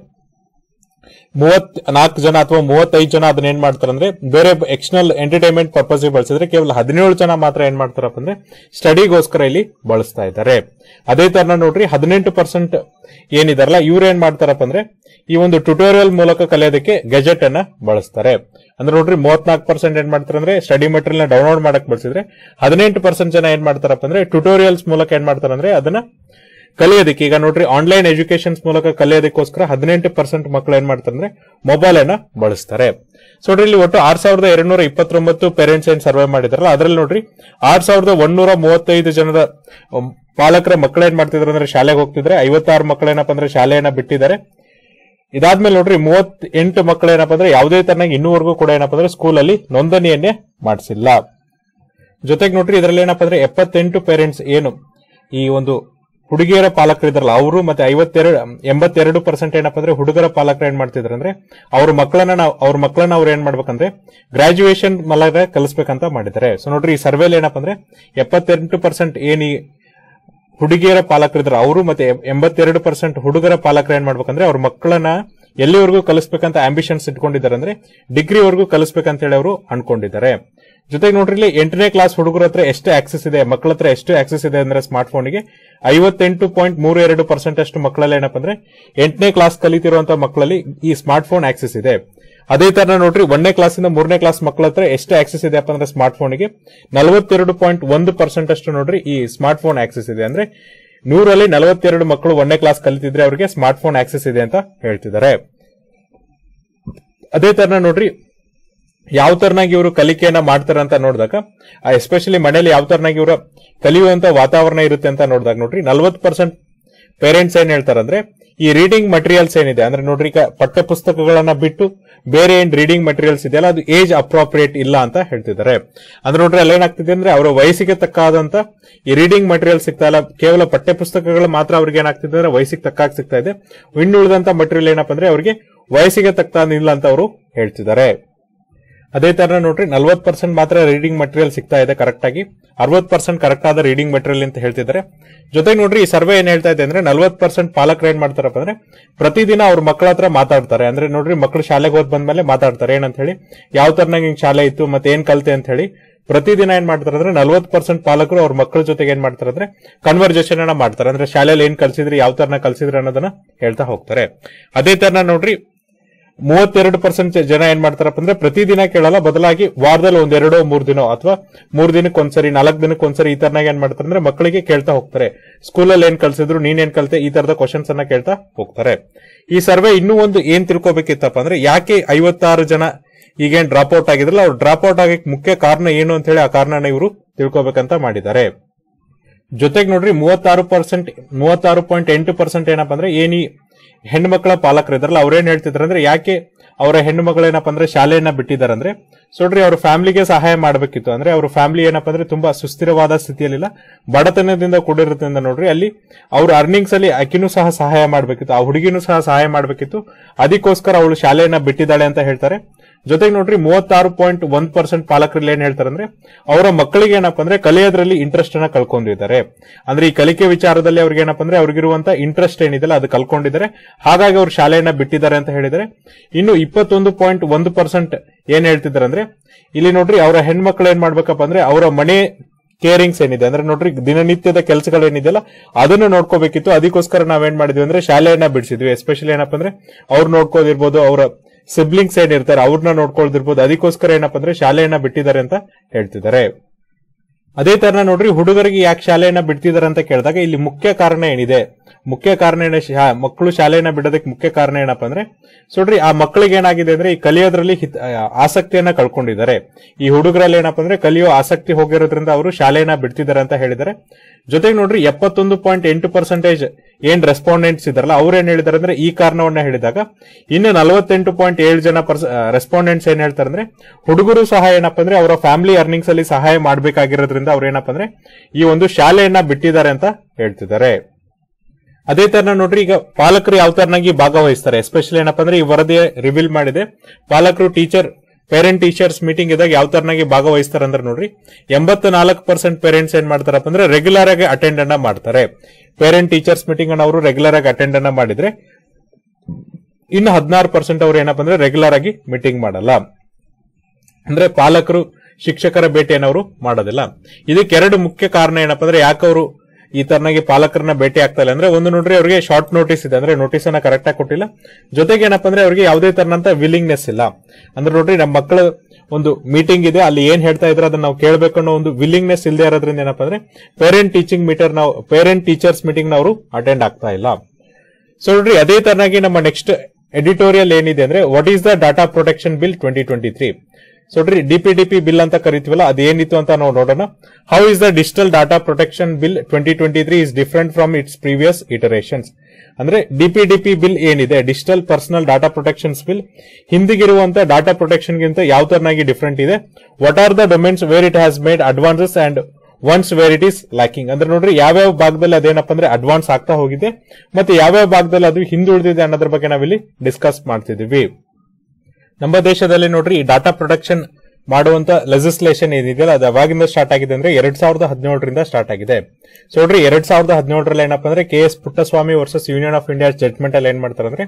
ಮೂವತ್ ನಾಲ್ಕು ಜನ ಅಥವಾ ಮೂವತ್ತೈದು ಜನ ಅದನ್ನ ಏನ್ ಮಾಡ್ತಾರೆ ಅಂದ್ರೆ ಬೇರೆ ಎಕ್ಸ್ಟರ್ನಲ್ ಎಂಟರ್ಟೈನ್ಮೆಂಟ್ ಪರ್ಪಸ್ ಬಳಸಿದ್ರೆ ಕೇವಲ ಹದಿನೇಳು ಜನ ಮಾತ್ರ ಏನ್ ಮಾಡ್ತಾರಪ್ಪ ಅಂದ್ರೆ ಸ್ಟಡಿಗೋಸ್ಕರ ಇಲ್ಲಿ ಬಳಸ್ತಾ ಇದ್ದಾರೆ. ಅದೇ ತರ ನೋಡ್ರಿ ಹದಿನೆಂಟು ಪರ್ಸೆಂಟ್ ಏನಿದಾರಲ್ಲ ಇವ್ರು ಏನ್ ಮಾಡ್ತಾರಪ್ಪ ಅಂದ್ರೆ ಈ ಒಂದು ಟ್ಯುಟೋರಿಯಲ್ ಮೂಲಕ ಕಲಿಯೋದಕ್ಕೆ ಗೆಜೆಟ್ ಅನ್ನ ಬಳಸ್ತಾರೆ. ಅಂದ್ರೆ ನೋಡ್ರಿ ಮೂವತ್ನಾಲ್ಕು ಪರ್ಸೆಂಟ್ ಏನ್ ಮಾಡ್ತಾರೆ ಅಂದ್ರೆ ಸ್ಟಡಿ ಮೆಟೀರಿಯಲ್ ಡೌನ್ಲೋಡ್ ಮಾಡಕ್ ಬಳಸಿದ್ರೆ ಹದಿನೆಂಟು ಪರ್ಸೆಂಟ್ ಜನ ಏನ್ ಮಾಡ್ತಾರಪ್ಪ ಅಂದ್ರೆ ಟ್ಯುಟೋರಿಯಲ್ಸ್ ಮೂಲಕ ಏನ್ ಮಾಡ್ತಾರೆ ಅಂದ್ರೆ ಅದನ್ನ ಕಲಿಯೋದಕ್ಕೆ, ಈಗ ನೋಡ್ರಿ ಆನ್ಲೈನ್ ಎಜುಕೇಶನ್ಸ್ ಮೂಲಕ ಕಲಿಯೋದಕ್ಕೋಸ್ಕರ ಹದಿನೆಂಟು ಪರ್ಸೆಂಟ್ ಮಕ್ಕಳು ಏನ್ ಮಾಡ್ತಾರೆ ಅಂದ್ರೆ ಮೊಬೈಲ್ ಅನ್ನ ಬಳಸ್ತಾರೆ. ಸೊ ನೋಡ್ರಿ ಇಲ್ಲಿ ಒಟ್ಟು ಆರ್ ಸಾವಿರದ ಎರಡ್ನೂರ ಇಪ್ಪತ್ತೊಂಬತ್ತು ಪೇರೆಂಟ್ಸ್ ಏನ್ ಸರ್ವೆ ಮಾಡಿದಾರಲ್ಲ, ಅದ್ರಲ್ಲಿ ನೋಡ್ರಿ ಆರ್ ಸಾವಿರದ ಒಂದೂರ ಮೂವತ್ತೈದು ಜನದ ಪಾಲಕರ ಮಕ್ಕಳು ಏನ್ ಮಾಡ್ತಿದ್ರು ಅಂದ್ರೆ ಶಾಲೆಗೆ ಹೋಗ್ತಿದ್ರೆ ಐವತ್ತಾರು ಮಕ್ಕಳು ಏನಪ್ಪ ಅಂದ್ರೆ ಶಾಲೆಯನ್ನ ಬಿಟ್ಟಿದ್ದಾರೆ. ಇದಾದ್ಮೇಲೆ ನೋಡ್ರಿ ಮೂವತ್ ಎಂಟು ಮಕ್ಕಳು ಏನಪ್ಪ ಅಂದ್ರೆ ಯಾವುದೇ ತರನಾಗಿ ಇನ್ನೂವರೆಗೂ ಕೂಡ ಏನಪ್ಪ ಅಂದ್ರೆ ಸ್ಕೂಲಲ್ಲಿ ನೋಂದಣಿಯನ್ನೇ ಮಾಡಿಸಿಲ್ಲ. ಜೊತೆಗೆ ನೋಡ್ರಿ ಇದರಲ್ಲಿ ಏನಪ್ಪ ಅಂದ್ರೆ ಎಪ್ಪತ್ತೆಂಟು ಪೇರೆಂಟ್ಸ್ ಏನು ಈ ಒಂದು ಹುಡುಗಿಯರ ಪಾಲಕರು ಇದ್ರಲ್ಲ, ಅವರು ಮತ್ತೆ ಐವತ್ತೆರಡು, ಎಂಬತ್ತೆರಡು ಪರ್ಸೆಂಟ್ ಏನಪ್ಪ ಅಂದ್ರೆ ಹುಡುಗರ ಪಾಲಕರು ಏನ್ ಮಾಡ್ತಿದ್ರು ಅಂದ್ರೆ, ಅವ್ರ ಮಕ್ಕಳನ್ನ ನಾವು, ಅವ್ರ ಮಕ್ಕಳನ್ನ ಅವ್ರು ಏನ್ ಮಾಡ್ಬೇಕಂದ್ರೆ ಗ್ರಾಜುಯೇಷನ್ ಮಲಗ ಕಲಿಸ್ಬೇಕಂತ ಮಾಡಿದ್ದಾರೆ. ಸೊ ನೋಡ್ರಿ, ಈ ಸರ್ವೇಲಿ ಏನಪ್ಪ ಅಂದ್ರೆ ಎಪ್ಪತ್ತೆಂಟು ಪರ್ಸೆಂಟ್ ಏನಿ ಹುಡುಗಿಯರ ಪಾಲಕರಿದ್ರು ಅವರು ಮತ್ತೆ ಎಂಬತ್ತೆರಡು ಪರ್ಸೆಂಟ್ ಹುಡುಗರ ಪಾಲಕರು ಏನ್ ಮಾಡ್ಬೇಕಂದ್ರೆ, ಅವ್ರ ಮಕ್ಕಳನ್ನ ಎಲ್ಲಿವರೆಗೂ ಕಲಿಸ್ಬೇಕಂತ ಆಂಬಿಷನ್ಸ್ ಇಟ್ಕೊಂಡಿದ್ದಾರೆ ಅಂದ್ರೆ ಡಿಗ್ರಿವರೆಗೂ ಕಲಿಸ್ಬೇಕಂತ ಹೇಳಿ ಅವರು ಅನ್ಕೊಂಡಿದ್ದಾರೆ. ಜೊತೆಗೆ ನೋಡ್ರಿ, ಇಲ್ಲಿ ಎಂಟನೇ ಕ್ಲಾಸ್ ಹುಡುಗರ ಹತ್ರ ಎಷ್ಟು ಆಕ್ಸೆಸ್ ಇದೆ ಮಕ್ಕಳ ಹತ್ರ ಎಷ್ಟು ಆಕ್ಸೆಸ್ ಇದೆ ಅಂದ್ರೆ ಸ್ಮಾರ್ಟ್ ಫೋನ್ಗೆ ಐವತ್ತೆಂಟು ಪಾಯಿಂಟ್ ಮೂರು ಎರಡು ಪರ್ಸೆಂಟ್ ಅಷ್ಟು ಮಕ್ಕಳಲ್ಲಿ ಏನಪ್ಪ ಅಂದ್ರೆ ಎಂಟನೇ ಕ್ಲಾಸ್ ಕಲಿತಿರುವಂತಹ ಮಕ್ಕಳಲ್ಲಿ ಈ ಸ್ಮಾರ್ಟ್ ಫೋನ್ ಆಕ್ಸೆಸ್ ಇದೆ. ಅದೇ ತರ ನೋಡ್ರಿ, ಒಂದನೇ ಕ್ಲಾಸಿಂದ ಮೂರನೇ ಕ್ಲಾಸ್ ಮಕ್ಕಳ ಹತ್ರ ಎಷ್ಟು ಆಕ್ಸೆಸ್ ಇದೆ ಅಂದ್ರೆ ಸ್ಮಾರ್ಟ್ ಫೋನ್ಗೆ ನಲವತ್ತೆರಡು ಪಾಯಿಂಟ್ ಒಂದು ಪರ್ಸೆಂಟ್ ಅಷ್ಟು ನೋಡ್ರಿ ಈ ಸ್ಮಾರ್ಟ್ ಫೋನ್ ಆಕ್ಸೆಸ್ ಇದೆ. ಅಂದ್ರೆ ನೂರಲ್ಲಿ ನಲವತ್ತೆರಡು ಮಕ್ಕಳು ಒಂದನೇ ಕ್ಲಾಸ್ ಕಲಿತಿದ್ರೆ ಅವರಿಗೆ ಸ್ಮಾರ್ಟ್ ಫೋನ್ ಆಕ್ಸೆಸ್ ಇದೆ ಅಂತ ಹೇಳ್ತಿದ್ದಾರೆ. ಅದೇ ತರ ನೋಡ್ರಿ ಯಾವ ತರನಾಗಿ ಇವರು ಕಲಿಕೆಯನ್ನ ಮಾಡ್ತಾರೆ ಅಂತ ನೋಡಿದಾಗ ಎಸ್ಪೆಷಲಿ ಮನೆಯಲ್ಲಿ ಯಾವ ತರನಾಗಿ ಇವರು ಕಲಿಯುವಂತ ವಾತಾವರಣ ಇರುತ್ತೆ ಅಂತ ನೋಡಿದಾಗ ನೋಡ್ರಿ ನಲ್ವತ್ ಪರ್ಸೆಂಟ್ ಪೇರೆಂಟ್ಸ್ ಏನ್ ಹೇಳ್ತಾರಂದ್ರೆ, ಈ ರೀಡಿಂಗ್ ಮಟೀರಿಯಲ್ಸ್ ಏನಿದೆ, ಅಂದ್ರೆ ನೋಡ್ರಿ ಪಠ್ಯ ಪುಸ್ತಕಗಳನ್ನ ಬಿಟ್ಟು ಬೇರೆ ಏನ್ ರೀಡಿಂಗ್ ಮಟೀರಿಯಲ್ಸ್ ಇದೆಯಲ್ಲ, ಅದು ಏಜ್ ಅಪ್ರೋಪ್ರಿಯೇಟ್ ಇಲ್ಲ ಅಂತ ಹೇಳ್ತಿದ್ದಾರೆ. ಅಂದ್ರೆ ನೋಡ್ರಿ ಅಲ್ಲಿ ಏನಾಗ್ತಿದೆ ಅಂದ್ರೆ, ಅವರ ವಯಸ್ಸಿಗೆ ತಕ್ಕಾದಂತ ಈ ರೀಡಿಂಗ್ ಮಟೀರಿಯಲ್ ಸಿಗ್ತಾ ಇಲ್ಲ. ಕೇವಲ ಪಠ್ಯ ಪುಸ್ತಕಗಳು ಮಾತ್ರ ಅವ್ರಿಗೆ ಏನಾಗ್ತಿದೆ ಅಂದ್ರೆ, ವಯಸ್ಸಿಗೆ ತಕ್ಕಾಗಿ ಸಿಗ್ತಾ ಇದೆ. ಇನ್ನುಳಿದಂತ ಮಟೀರಿಯಲ್ ಏನಪ್ಪ ಅಂದ್ರೆ, ಅವರಿಗೆ ವಯಸ್ಸಿಗೆ ತಕ್ಕಾದಿಲ್ಲ ಅಂತ ಅವರು ಹೇಳ್ತಿದ್ದಾರೆ. ಅದೇ ತರ ನೋಡ್ರಿ ನಲ್ವತ್ ಪರ್ಸೆಂಟ್ ಮಾತ್ರ ರೀಡಿಂಗ್ ಮಟೀರಿಯಲ್ ಸಿಗ್ತಾ ಇದೆ ಕರೆಕ್ಟ್ ಆಗಿ. ಅರವತ್ ಪರ್ಸೆಂಟ್ ಕರೆಕ್ಟ್ ಆದ ರೀಡಿಂಗ್ ಮೆಟೀರಿಯಲ್ ಅಂತ ಹೇಳ್ತಿದ್ದಾರೆ. ಜೊತೆಗೆ ನೋಡ್ರಿ, ಈ ಸರ್ವೆ ಏನ್ ಹೇಳ್ತಾ ಇದೆ ಅಂದ್ರೆ ನಲ್ವತ್ ಪರ್ಸೆಂಟ್ ಪಾಲಕರು ಏನ್ ಮಾಡ್ತಾರಪ್ಪ ಅಂದ್ರೆ, ಪ್ರತಿದಿನ ಅವ್ರ ಮಕ್ಕಳ ಹತ್ರ ಮಾತಾಡ್ತಾರೆ. ಅಂದ್ರೆ ನೋಡ್ರಿ ಮಕ್ಕಳು ಶಾಲೆಗೆ ಹೋದ್ ಬಂದ್ಮೇಲೆ ಮಾತಾಡ್ತಾರೆ. ಏನಂತ ಹೇಳಿ, ಯಾವ ತರನಾಗ ಹಿಂಗ್ ಶಾಲೆ ಇತ್ತು ಮತ್ತೆ ಏನ್ ಕಲ್ತೆ ಅಂತ ಹೇಳಿ. ಪ್ರತಿದಿನ ಏನ್ ಮಾಡ್ತಾರೆ ಅಂದ್ರೆ ನಲ್ವತ್ ಪರ್ಸೆಂಟ್ ಪಾಲಕರು ಅವ್ರ ಮಕ್ಕಳ ಜೊತೆಗೆ ಏನ್ ಮಾಡ್ತಾರೆ ಅಂದ್ರೆ ಕನ್ವರ್ಜೇಷನ್ ಅನ್ನ ಮಾಡ್ತಾರೆ. ಅಂದ್ರೆ ಶಾಲೆಯಲ್ಲಿ ಏನ್ ಕಲ್ಸಿದ್ರಿ, ಯಾವ ತರನ ಕಲ್ಸಿದ್ರಿ ಅನ್ನೋದನ್ನ ಹೇಳ್ತಾ ಹೋಗ್ತಾರೆ. ಅದೇ ತರನ ನೋಡ್ರಿ ಮೂವತ್ತೆರಡು ಪರ್ಸೆಂಟ್ ಜನ ಏನ್ ಮಾಡ್ತಾರಪ್ಪ ಅಂದ್ರೆ ಪ್ರತಿದಿನ ಕೇಳಲ್ಲ, ಬದಲಾಗಿ ವಾರದಲ್ಲಿ ಒಂದೆರಡೋ ಮೂರ್ ದಿನ ಅಥವಾ ಮೂರ್ ದಿನಕ್ಕೆ ಒಂದ್ಸರಿ, ನಾಲ್ಕು ದಿನಕ್ಕೆ ಒಂದ್ಸರಿ ಈ ತರನಾಗ ಏನ್ ಮಾಡ್ತಾರೆ ಅಂದ್ರೆ ಮಕ್ಕಳಿಗೆ ಕೇಳ್ತಾ ಹೋಗ್ತಾರೆ. ಸ್ಕೂಲಲ್ಲಿ ಏನ್ ಕಲ್ಸಿದ್ರು, ನೀನ್ ಏನ್ ಕಲ್ತೆ, ಈ ತರದ ಕ್ವಶನ್ಸ್ ಅನ್ನ ಕೇಳ್ತಾ ಹೋಗ್ತಾರೆ. ಈ ಸರ್ವೆ ಇನ್ನೂ ಒಂದು ಏನ್ ತಿಳ್ಕೊಬೇಕಿತ್ತಪ್ಪ ಅಂದ್ರೆ ಯಾಕೆ ಐವತ್ತಾರು ಜನ ಈಗೇನ್ ಡ್ರಾಪ್ ಔಟ್ ಆಗಿದ್ರಲ್ಲ, ಅವ್ರು ಡ್ರಾಪ್ ಔಟ್ ಆಗಕ್ಕೆ ಮುಖ್ಯ ಕಾರಣ ಏನು ಅಂತ ಹೇಳಿ ಆ ಕಾರಣನ ಇವರು ತಿಳ್ಕೊಬೇಕಂತ ಮಾಡಿದ್ದಾರೆ. ಜೊತೆಗೆ ನೋಡ್ರಿ ಮೂವತ್ತಾರು ಪರ್ಸೆಂಟ್ ಮೂವತ್ತಾರು ಪಾಯಿಂಟ್ ಎಂಟು ಪರ್ಸೆಂಟ್ ಏನಪ್ಪ ಅಂದ್ರೆ ಏನಿ ಹೆಣ್ಮಕ್ಳ ಪಾಲಕರು ಇದಾರಲ್ಲ ಅವ್ರೇನ್ ಹೇಳ್ತಿದ್ರು ಅಂದ್ರೆ ಯಾಕೆ ಅವರ ಹೆಣ್ಣು ಏನಪ್ಪ ಅಂದ್ರೆ ಶಾಲೆಯನ್ನ ಬಿಟ್ಟಿದ್ದಾರೆ ಅಂದ್ರೆ ಸೊಡ್ರಿ ಅವ್ರ ಫ್ಯಾಮಿಲಿಗೆ ಸಹಾಯ ಮಾಡಬೇಕಿತ್ತು ಅಂದ್ರೆ ಅವ್ರ ಫ್ಯಾಮಿಲಿ ಏನಪ್ಪ ಅಂದ್ರೆ ತುಂಬಾ ಸುಸ್ಥಿರವಾದ ಸ್ಥಿತಿಯಲ್ಲಿಲ್ಲ. ಬಡತನದಿಂದ ಕೂಡಿರೋದ್ರಿಂದ ನೋಡ್ರಿ, ಅಲ್ಲಿ ಅವ್ರ ಅರ್ನಿಂಗ್ಸ್ ಅಲ್ಲಿ ಅಕ್ಕಿನೂ ಸಹ ಸಹಾಯ ಮಾಡಬೇಕಿತ್ತು, ಆ ಹುಡುಗಿನೂ ಸಹ ಸಹಾಯ ಮಾಡಬೇಕಿತ್ತು. ಅದಕ್ಕೋಸ್ಕರ ಅವಳು ಶಾಲೆಯನ್ನ ಬಿಟ್ಟಿದ್ದಾಳೆ ಅಂತ ಹೇಳ್ತಾರೆ. ಜೊತೆಗೆ ನೋಡ್ರಿ ಮೂವತ್ತಾರು ಪಾಯಿಂಟ್ ಒಂದ್ ಪರ್ಸೆಂಟ್ ಪಾಲಕರಲ್ಲಿ ಏನ್ ಹೇಳ್ತಾರೆ ಅಂದ್ರೆ ಅವರ ಮಕ್ಕಳಿಗೆ ಏನಪ್ಪ ಅಂದ್ರೆ ಕಲಿಯೋದ್ರಲ್ಲಿ ಇಂಟ್ರೆಸ್ಟ್ ಅನ್ನ ಕಳ್ಕೊಂಡಿದ್ದಾರೆ. ಅಂದ್ರೆ ಈ ಕಲಿಕೆ ವಿಚಾರದಲ್ಲಿ ಅವ್ರಿಗೆ ಏನಪ್ಪ ಅಂದ್ರೆ ಅವ್ರಿಗಿರುವಂತ ಇಂಟ್ರೆಸ್ಟ್ ಏನಿದೆಲ್ಲ ಅದು ಕಲ್ಕೊಂಡಿದ್ದಾರೆ ಹಾಗಾಗಿ ಅವ್ರು ಶಾಲೆಯನ್ನ ಬಿಟ್ಟಿದ್ದಾರೆ ಅಂತ ಹೇಳಿದರೆ ಇನ್ನು ಇಪ್ಪತ್ತೊಂದು ಪಾಯಿಂಟ್ ಒಂದು ಪರ್ಸೆಂಟ್ ಏನ್ ಹೇಳ್ತಿದ್ದಾರೆ ಅಂದ್ರೆ ಇಲ್ಲಿ ನೋಡ್ರಿ ಅವರ ಹೆಣ್ಮಕ್ಳು ಏನ್ ಮಾಡ್ಬೇಕಪ್ಪ ಅಂದ್ರೆ ಅವರ ಮನೆ ಕೇರಿಂಗ್ಸ್ ಏನಿದೆ. ಅಂದ್ರೆ ನೋಡ್ರಿ ದಿನನಿತ್ಯದ ಕೆಲಸಗಳು ಏನಿದೆಯಲ್ಲ, ಅದನ್ನು ನೋಡ್ಕೋಬೇಕಿತ್ತು. ಅದಕ್ಕೋಸ್ಕರ ನಾವೇನ್ ಮಾಡಿದ್ವಿ ಅಂದ್ರೆ ಶಾಲೆಯನ್ನ ಬಿಡಿಸಿದ್ವಿ. ಎಸ್ಪೆಷಲಿ ಏನಪ್ಪ ಅಂದ್ರೆ, ಅವ್ರು ನೋಡ್ಕೋದಿರ್ಬೋದು, ಅವರ ಸಿಬ್ಲಿಂಗ್ಸ್ ಏನಿರ್ತಾರೆ ಅವ್ರನ್ನ ನೋಡ್ಕೊಳ್ದಿರ್ಬೋದು. ಅದಕ್ಕೋಸ್ಕರ ಏನಪ್ಪ ಅಂದ್ರೆ ಶಾಲೆಯನ್ನ ಬಿಟ್ಟಿದ್ದಾರೆ ಅಂತ ಹೇಳ್ತಿದ್ದಾರೆ. ಅದೇ ತರ ನೋಡ್ರಿ, ಹುಡುಗರಿಗೆ ಯಾಕೆ ಶಾಲೆಯನ್ನ ಬಿಡ್ತಿದ್ದಾರೆ ಅಂತ ಕೇಳಿದಾಗ ಇಲ್ಲಿ ಮುಖ್ಯ ಕಾರಣ ಏನಿದೆ? ಮುಖ್ಯ ಕಾರಣ ಏನ ಮಕ್ಕಳು ಶಾಲೆಯನ್ನ ಬಿಡೋದಕ್ಕೆ ಮುಖ್ಯ ಕಾರಣ ಏನಪ್ಪ ಅಂದ್ರೆ, ಸೊಡ್ರಿ, ಆ ಮಕ್ಕಳಿಗೆ ಏನಾಗಿದೆ ಅಂದ್ರೆ ಈ ಕಲಿಯೋದ್ರಲ್ಲಿ ಆಸಕ್ತಿಯನ್ನ ಕಳ್ಕೊಂಡಿದ್ದಾರೆ. ಈ ಹುಡುಗರಲ್ಲಿ ಏನಪ್ಪ ಅಂದ್ರೆ ಕಲಿಯೋ ಆಸಕ್ತಿ ಹೋಗಿರೋದ್ರಿಂದ ಅವರು ಶಾಲೆಯನ್ನ ಬಿಡ್ತಿದ್ದಾರೆ ಅಂತ ಹೇಳಿದ್ದಾರೆ. ಜೊತೆಗೆ ನೋಡ್ರಿ, ಎಪ್ಪತ್ತೊಂದು ಪಾಯಿಂಟ್ ಎಂಟು ಪರ್ಸೆಂಟೇಜ್ ಏನ್ ರೆಸ್ಪಾಂಡೆಂಟ್ಸ್ ಇದಾರಲ್ಲ ಅವ್ರು ಏನ್ ಹೇಳಿದಾರೆ ಅಂದ್ರೆ ಈ ಕಾರಣವನ್ನ ಹೇಳಿದಾಗ, ಇನ್ನು ನಲವತ್ತೆಂಟು ಪಾಯಿಂಟ್ ಏಳು ಜನ ರೆಸ್ಪಾಂಡೆಂಟ್ಸ್ ಏನ್ ಹೇಳ್ತಾರೆ ಅಂದ್ರೆ, ಹುಡುಗರು ಸಹ ಏನಪ್ಪ ಅಂದ್ರೆ ಅವರ ಫ್ಯಾಮಿಲಿ ಅರ್ನಿಂಗ್ಸ್ ಅಲ್ಲಿ ಸಹಾಯ ಮಾಡಬೇಕಾಗಿರೋದ್ರಿಂದ ಅವ್ರು ಏನಪ್ಪ ಅಂದ್ರೆ ಈ ಒಂದು ಶಾಲೆಯನ್ನ ಬಿಟ್ಟಿದ್ದಾರೆ ಅಂತ ಹೇಳ್ತಿದ್ದಾರೆ. ಅದೇ ತರ ನೋಡ್ರಿ, ಈಗ ಪಾಲಕರು ಯಾವ ತರನಾಗಿ ಭಾಗವಹಿಸ್ತಾರೆ? ಎಸ್ಪೆಷಲಿ ಏನಪ್ಪ ಅಂದ್ರೆ ಈ ವರದಿ ರಿವೀಲ್ ಮಾಡಿದೆ. ಪಾಲಕರು ಟೀಚರ್ ಪೇರೆಂಟ್ ಟೀಚರ್ಸ್ ಮೀಟಿಂಗ್ ಇದ್ದಾಗ ಯಾವ ತರನಾಗಿ ಭಾಗವಹಿಸ್ತಾರೆ ಅಂದ್ರೆ ನೋಡ್ರಿ ಎಂಬತ್ತು ನಾಲ್ಕು ಪರ್ಸೆಂಟ್ ಪೇರೆಂಟ್ಸ್ ಏನ್ ಮಾಡ್ತಾರಪ್ಪ ಅಂದ್ರೆ ರೆಗ್ಯುಲರ್ ಆಗಿ ಅಟೆಂಡ್ ಅನ್ನ ಮಾಡ್ತಾರೆ. ಪೇರೆಂಟ್ ಟೀಚರ್ಸ್ ಮೀಟಿಂಗ್ ಅನ್ನ ಅವರು ರೆಗ್ಯುಲರ್ ಆಗಿ ಅಟೆಂಡ್ ಅನ್ನ ಮಾಡಿದ್ರೆ, ಇನ್ನು ಹದಿನಾರು ಪರ್ಸೆಂಟ್ ಅವರು ಏನಪ್ಪ ಅಂದ್ರೆ ರೆಗ್ಯುಲರ್ ಆಗಿ ಮೀಟಿಂಗ್ ಮಾಡಲ್ಲ. ಅಂದ್ರೆ ಪಾಲಕರು, ಶಿಕ್ಷಕರ ಭೇಟಿಯನ್ನು ಅವರು ಮಾಡೋದಿಲ್ಲ. ಇದಕ್ಕೆ ಎರಡು ಮುಖ್ಯ ಕಾರಣ ಏನಪ್ಪ ಅಂದ್ರೆ ಯಾಕೆ ಅವರು ಈ ತರನಾಗಿ ಪಾಲಕರನ್ನ ಭೇಟಿ ಆಗ್ತಾ ಇಲ್ಲ. ಅಂದ್ರೆ ಒಂದು ನೋಡ್ರಿ ಅವರಿಗೆ ಶಾರ್ಟ್ ನೋಟಿಸ್ ಇದೆ. ಅಂದ್ರೆ ನೋಟಿಸ್ ಅನ್ನ ಕರೆಕ್ಟ್ ಆಗಿ ಕೊಟ್ಟಿಲ್ಲ. ಜೊತೆಗೆ ಏನಪ್ಪಾ ಅಂದ್ರೆ ಅವರಿಗೆ ಯಾವುದೇ ತರನಂತ ವಿಲ್ಲಿಂಗ್ನೆಸ್ ಇಲ್ಲ. ಅಂದ್ರೆ ನೋಡ್ರಿ ನಮ್ಮ ಮಕ್ಕಳ ಒಂದು ಮೀಟಿಂಗ್ ಇದೆ. ಅಲ್ಲಿ ಏನ್ ಹೇಳ್ತಾ ಇದ್ರೆ ಅದನ್ನ ನಾವು ಕೇಳಬೇಕು ಅನ್ನೋ ಒಂದು ವಿಲ್ಲಿಂಗ್ನೆಸ್ ಇಲ್ಲದೆ ಇರೋದ್ರಿಂದ ಏನಪ್ಪಾ ಅಂದ್ರೆ ಪೇರೆಂಟ್ ಟೀಚಿಂಗ್ ಮೀಟರ್ ನಾವು ಪೇರೆಂಟ್ ಟೀಚರ್ಸ್ ಮೀಟಿಂಗ್ ಅವರು ಅಟೆಂಡ್ ಆಗ್ತಾ ಇಲ್ಲ. ಸೊ ನೋಡ್ರಿ ಅದೇ ತರನಾಗಿ ನಮ್ಮ ನೆಕ್ಸ್ಟ್ ಎಡಿಟೋರಿಯಲ್ ಏನಿದೆ ಅಂದ್ರೆ what is the data protection bill twenty twenty three so D DPDP bill ಅಂತ ಕರಿತೀವಲ್ಲ ಅದೇನಿತ್ತು ಅಂತ ನಾವು ನೋಡೋಣ. How is the digital data protection bill twenty twenty three is different from its previous iterations ಅಂದ್ರೆ ಡಿಪಿಡಿಪಿ ಬಿಲ್ ಏನಿದೆ? Digital personal data protections bill ಹಿಂದಿಗಿರುವಂತ data protection ಗಿಂತ ಯಾವ ತರನಾಗಿ ಡಿಫ್ರೆಂಟ್ ಇದೆ? What are the domains where it has made advances and ones where it is lacking ಅಂದ್ರೆ ನೋಡ್ರಿ, ಯಾವ್ಯಾವ ಭಾಗದಲ್ಲಿ ಅದೇನಪ್ಪ ಅಂದ್ರೆ ಅಡ್ವಾನ್ಸ್ ಆಗ್ತಾ ಹೋಗಿದೆ, ಮತ್ತೆ ಯಾವ್ಯಾವ ಭಾಗದಲ್ಲಿ ಅದು ಹಿಂದುಳಿದಿದೆ ಅನ್ನೋದ್ರ ಬಗ್ಗೆ ನಾವಿಲ್ಲಿ ಡಿಸ್ಕಸ್ ಮಾಡ್ತಿದೀವಿ ನಮ್ಮ ದೇಶದಲ್ಲಿ ನೋಡ್ರಿ ಈ ಡಾಟಾ ಪ್ರೊಡಕ್ಷನ್ ಮಾಡುವಂತ ಲೆಜಿಸ್ಲೇಷನ್ ಏನಿದೆಯಲ್ಲ, ಅದು ಅವಾಗಿಂದ ಸ್ಟಾರ್ಟ್ ಆಗಿದೆ ಅಂದ್ರೆ ಎರಡ್ ಸಾವಿರದ ಹದಿನೇಳರಿಂದ ಸ್ಟಾರ್ಟ್ ಆಗಿದೆ. ಸೊ ನೋಡ್ರಿ, ಎರಡ್ ಸಾವಿರದ ಹದಿನೇಳರಲ್ಲಿ ಏನಪ್ಪ ಅಂದ್ರೆ K S Puttaswamy versus union of India judgment ಅಲ್ಲಿ ಏನ್ ಮಾಡ್ತಾರೆ ಅಂದ್ರೆ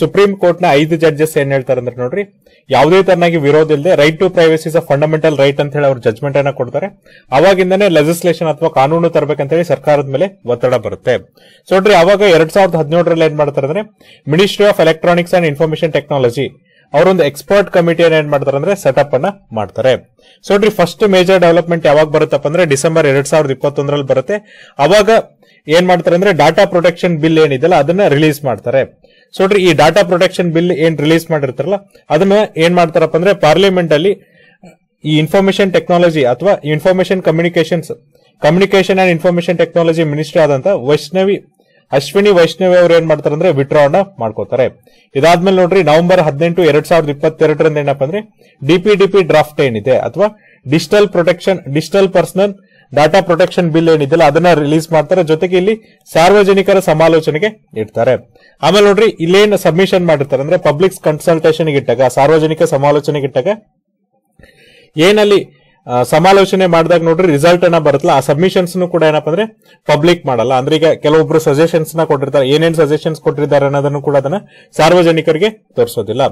ಸುಪ್ರೀಂ ಕೋರ್ಟ್ನ ಐದು ಜಡ್ಜಸ್ ಏನ್ ಹೇಳ್ತಾರೆ ಅಂದ್ರೆ ನೋಡ್ರಿ, ಯಾವುದೇ ತರನಾಗಿ ವಿರೋಧ ಇಲ್ಲದೆ right to privacy is a fundamental right ಅಂತ ಹೇಳಿ ಅವ್ರು ಜಡ್ಜ್ಮೆಂಟ್ ಅನ್ನ ಕೊಡ್ತಾರೆ. ಅವಾಗಿಂದನೇ ಲೆಜಿಸ್ಲೇಷನ್ ಅಥವಾ ಕಾನೂನು ತರಬೇಕಂತ ಹೇಳಿ ಸರ್ಕಾರದ ಮೇಲೆ ಒತ್ತಡ ಬರುತ್ತೆ. ಸೊ ನೋಡ್ರಿ, ಅವಾಗ ಎರಡ್ ಸಾವಿರದ ಹದಿನೇಳರಲ್ಲಿ ಏನ್ ಮಾಡ್ತಾರೆ ಅಂದ್ರೆ ministry of electronics and information technology ಅವರೊಂದು ಎಕ್ಸ್ಪರ್ಟ್ ಕಮಿಟಿಯನ್ನು ಏನ್ ಮಾಡ್ತಾರೆ ಅಂದ್ರೆ ಸೆಟಪ್ ಅನ್ನ ಮಾಡ್ತಾರೆ. ಸೊ ನೋಡ್ರಿ ಫಸ್ಟ್ ಮೇಜರ್ ಡೆವಲಪ್ಮೆಂಟ್ ಯಾವಾಗ ಬರುತ್ತಪ್ಪ ಅಂದ್ರೆ ಡಿಸೆಂಬರ್ ಎರಡ್ ಸಾವಿರದ ಇಪ್ಪತ್ತೊಂದರಲ್ಲಿ ಬರುತ್ತೆ. ಅವಾಗ ಏನ್ ಮಾಡ್ತಾರೆ ಅಂದ್ರೆ ಡಾಟಾ ಪ್ರೊಟೆಕ್ಷನ್ ಬಿಲ್ ಏನಿದೆಯಲ್ಲ, ಅದನ್ನ ರಿಲೀಸ್ ಮಾಡ್ತಾರೆ. ಸೊ ನೋಡ್ರಿ, ಈ ಡಾಟಾ ಪ್ರೊಟೆಕ್ಷನ್ ಬಿಲ್ ಏನ್ ರಿಲೀಸ್ ಮಾಡಿರ್ತಾರಲ್ಲ, ಅದನ್ನ ಏನ್ ಮಾಡ್ತಾರಪ್ಪ ಅಂದ್ರೆ ಪಾರ್ಲಿಮೆಂಟ್ ಅಲ್ಲಿ ಈ ಇನ್ಫಾರ್ಮೇಶನ್ ಟೆಕ್ನಾಲಜಿ ಅಥವಾ information communications communication and information technology minister ಆದಂತ ವೈಷ್ಣವಿ ಅಶ್ವಿನಿ ವೈಷ್ಣವಿ ಅವರು ಏನ್ ಮಾಡ್ತಾರೆ ಅಂದ್ರೆ ವಿಡ್ರಾವನ್ನ ಮಾಡ್ಕೋತಾರೆ ಇದಾದ್ಮೇಲೆ ನೋಡ್ರಿ, ನವೆಂಬರ್ ಹದಿನೆಂಟು ಎರಡ್ ಸಾವಿರದ ಇಪ್ಪತ್ತೆರಡರಿಂದ ಏನಪ್ಪ ಅಂದ್ರೆ ಡಿಪಿಡಿಪಿ ಡ್ರಾಫ್ಟ್ ಏನಿದೆ ಅಥವಾ digital protection digital personal data protection bill ಏನಿದೆಯಲ್ಲ ಅದನ್ನ ರಿಲೀಸ್ ಮಾಡ್ತಾರೆ. ಜೊತೆಗೆ ಇಲ್ಲಿ ಸಾರ್ವಜನಿಕರ ಸಮಾಲೋಚನೆಗೆ ಇಡ್ತಾರೆ. ಆಮೇಲೆ ನೋಡ್ರಿ, ಇಲ್ಲೇನು ಸಬ್ಮಿಷನ್ ಮಾಡಿರ್ತಾರೆ ಅಂದ್ರೆ ಪಬ್ಲಿಕ್ ಕನ್ಸಲ್ಟೇಷನ್ ಇಟ್ಟಾಗ, ಸಾರ್ವಜನಿಕ ಸಮಾಲೋಚನೆಗೆ ಇಟ್ಟಾಗ, ಏನಲ್ಲಿ ಸಮಾಲೋಚನೆ ಮಾಡಿದಾಗ ನೋಡ್ರಿ ರಿಸಲ್ಟ್ ಅನ್ನ ಬರುತ್ತಲ್ಲ, ಆ ಸಬ್ಮಿಷನ್ಸ್ ಕೂಡ ಏನಪ್ಪ ಅಂದ್ರೆ ಪಬ್ಲಿಕ್ ಮಾಡಲ್ಲ. ಅಂದ್ರೆ ಈಗ ಕೆಲವೊಬ್ರು ಸಜೆಷನ್ಸ್ನ ಕೊಟ್ಟಿರ್ತಾರೆ, ಏನೇನ್ ಸಜೆಷನ್ಸ್ ಕೊಟ್ಟಿದ್ದಾರೆ ಅನ್ನೋದನ್ನು ಕೂಡ ಅದನ್ನ ಸಾರ್ವಜನಿಕರಿಗೆ ತೋರಿಸೋದಿಲ್ಲ.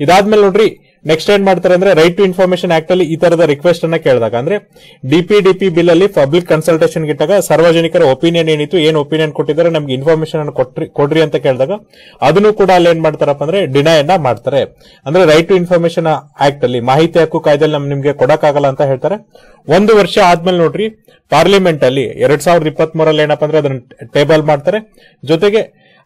ಇದಾದ್ಮೇಲೆ ನೋಡ್ರಿ ನೆಕ್ಸ್ಟ್ ಏನ್ ಮಾಡ್ತಾರೆ ಅಂದ್ರೆ ರೈಟ್ ಟು ಇನ್ಫಾರ್ಮೇಶನ್ ಆಕ್ಟ್ ಅಲ್ಲಿ ಈ ತರದ ರಿಕ್ವೆಸ್ಟ್ ಅನ್ನ ಕೇಳಿದಾಗ, ಅಂದ್ರೆ ಡಿಪಿಡಿಪಿ ಬಿಲ್ ಅಲ್ಲಿ ಪಬ್ಲಿಕ್ ಕನ್ಸಲ್ಟೇಷನ್ ಇಟ್ಟಾಗ ಸಾರ್ವಜನಿಕರ ಒಪಿನಿಯನ್ ಏನಿತ್ತು, ಏನ್ ಒಪಿನಿಯನ್ ಕೊಟ್ಟಿದ್ದಾರೆ, ನಮ್ಗೆ ಇನ್ಫಾರ್ಮೇಶನ್ ಅನ್ನು ಕೊಟ್ರಿ, ಕೊಡ್ರಿ ಅಂತ ಕೇಳಿದಾಗ, ಅದನ್ನು ಕೂಡ ಅಲ್ಲಿ ಏನ್ ಮಾಡ್ತಾರಪ್ಪ ಅಂದ್ರೆ ಡಿನೈ ಅನ್ನ ಮಾಡ್ತಾರೆ. ಅಂದ್ರೆ ರೈಟ್ ಟು ಇನ್ಫಾರ್ಮೇಶನ್ ಆಕ್ಟ್ ಅಲ್ಲಿ ಮಾಹಿತಿ ಹಕ್ಕು ಕಾಯ್ದೆಯಲ್ಲಿ ನಮ್ ನಿಮ್ಗೆ ಕೊಡಕ್ಕಾಗಲ್ಲ ಅಂತ ಹೇಳ್ತಾರೆ. ಒಂದು ವರ್ಷ ಆದ್ಮೇಲೆ ನೋಡ್ರಿ ಪಾರ್ಲಿಮೆಂಟ್ ಅಲ್ಲಿ ಎರಡ್ ಸಾವಿರದ ಇಪ್ಪತ್ತ್ ಮೂರಲ್ಲಿ ಏನಪ್ಪ ಅಂದ್ರೆ ಅದನ್ನ ಟೇಬಲ್ ಮಾಡ್ತಾರೆ. ಜೊತೆಗೆ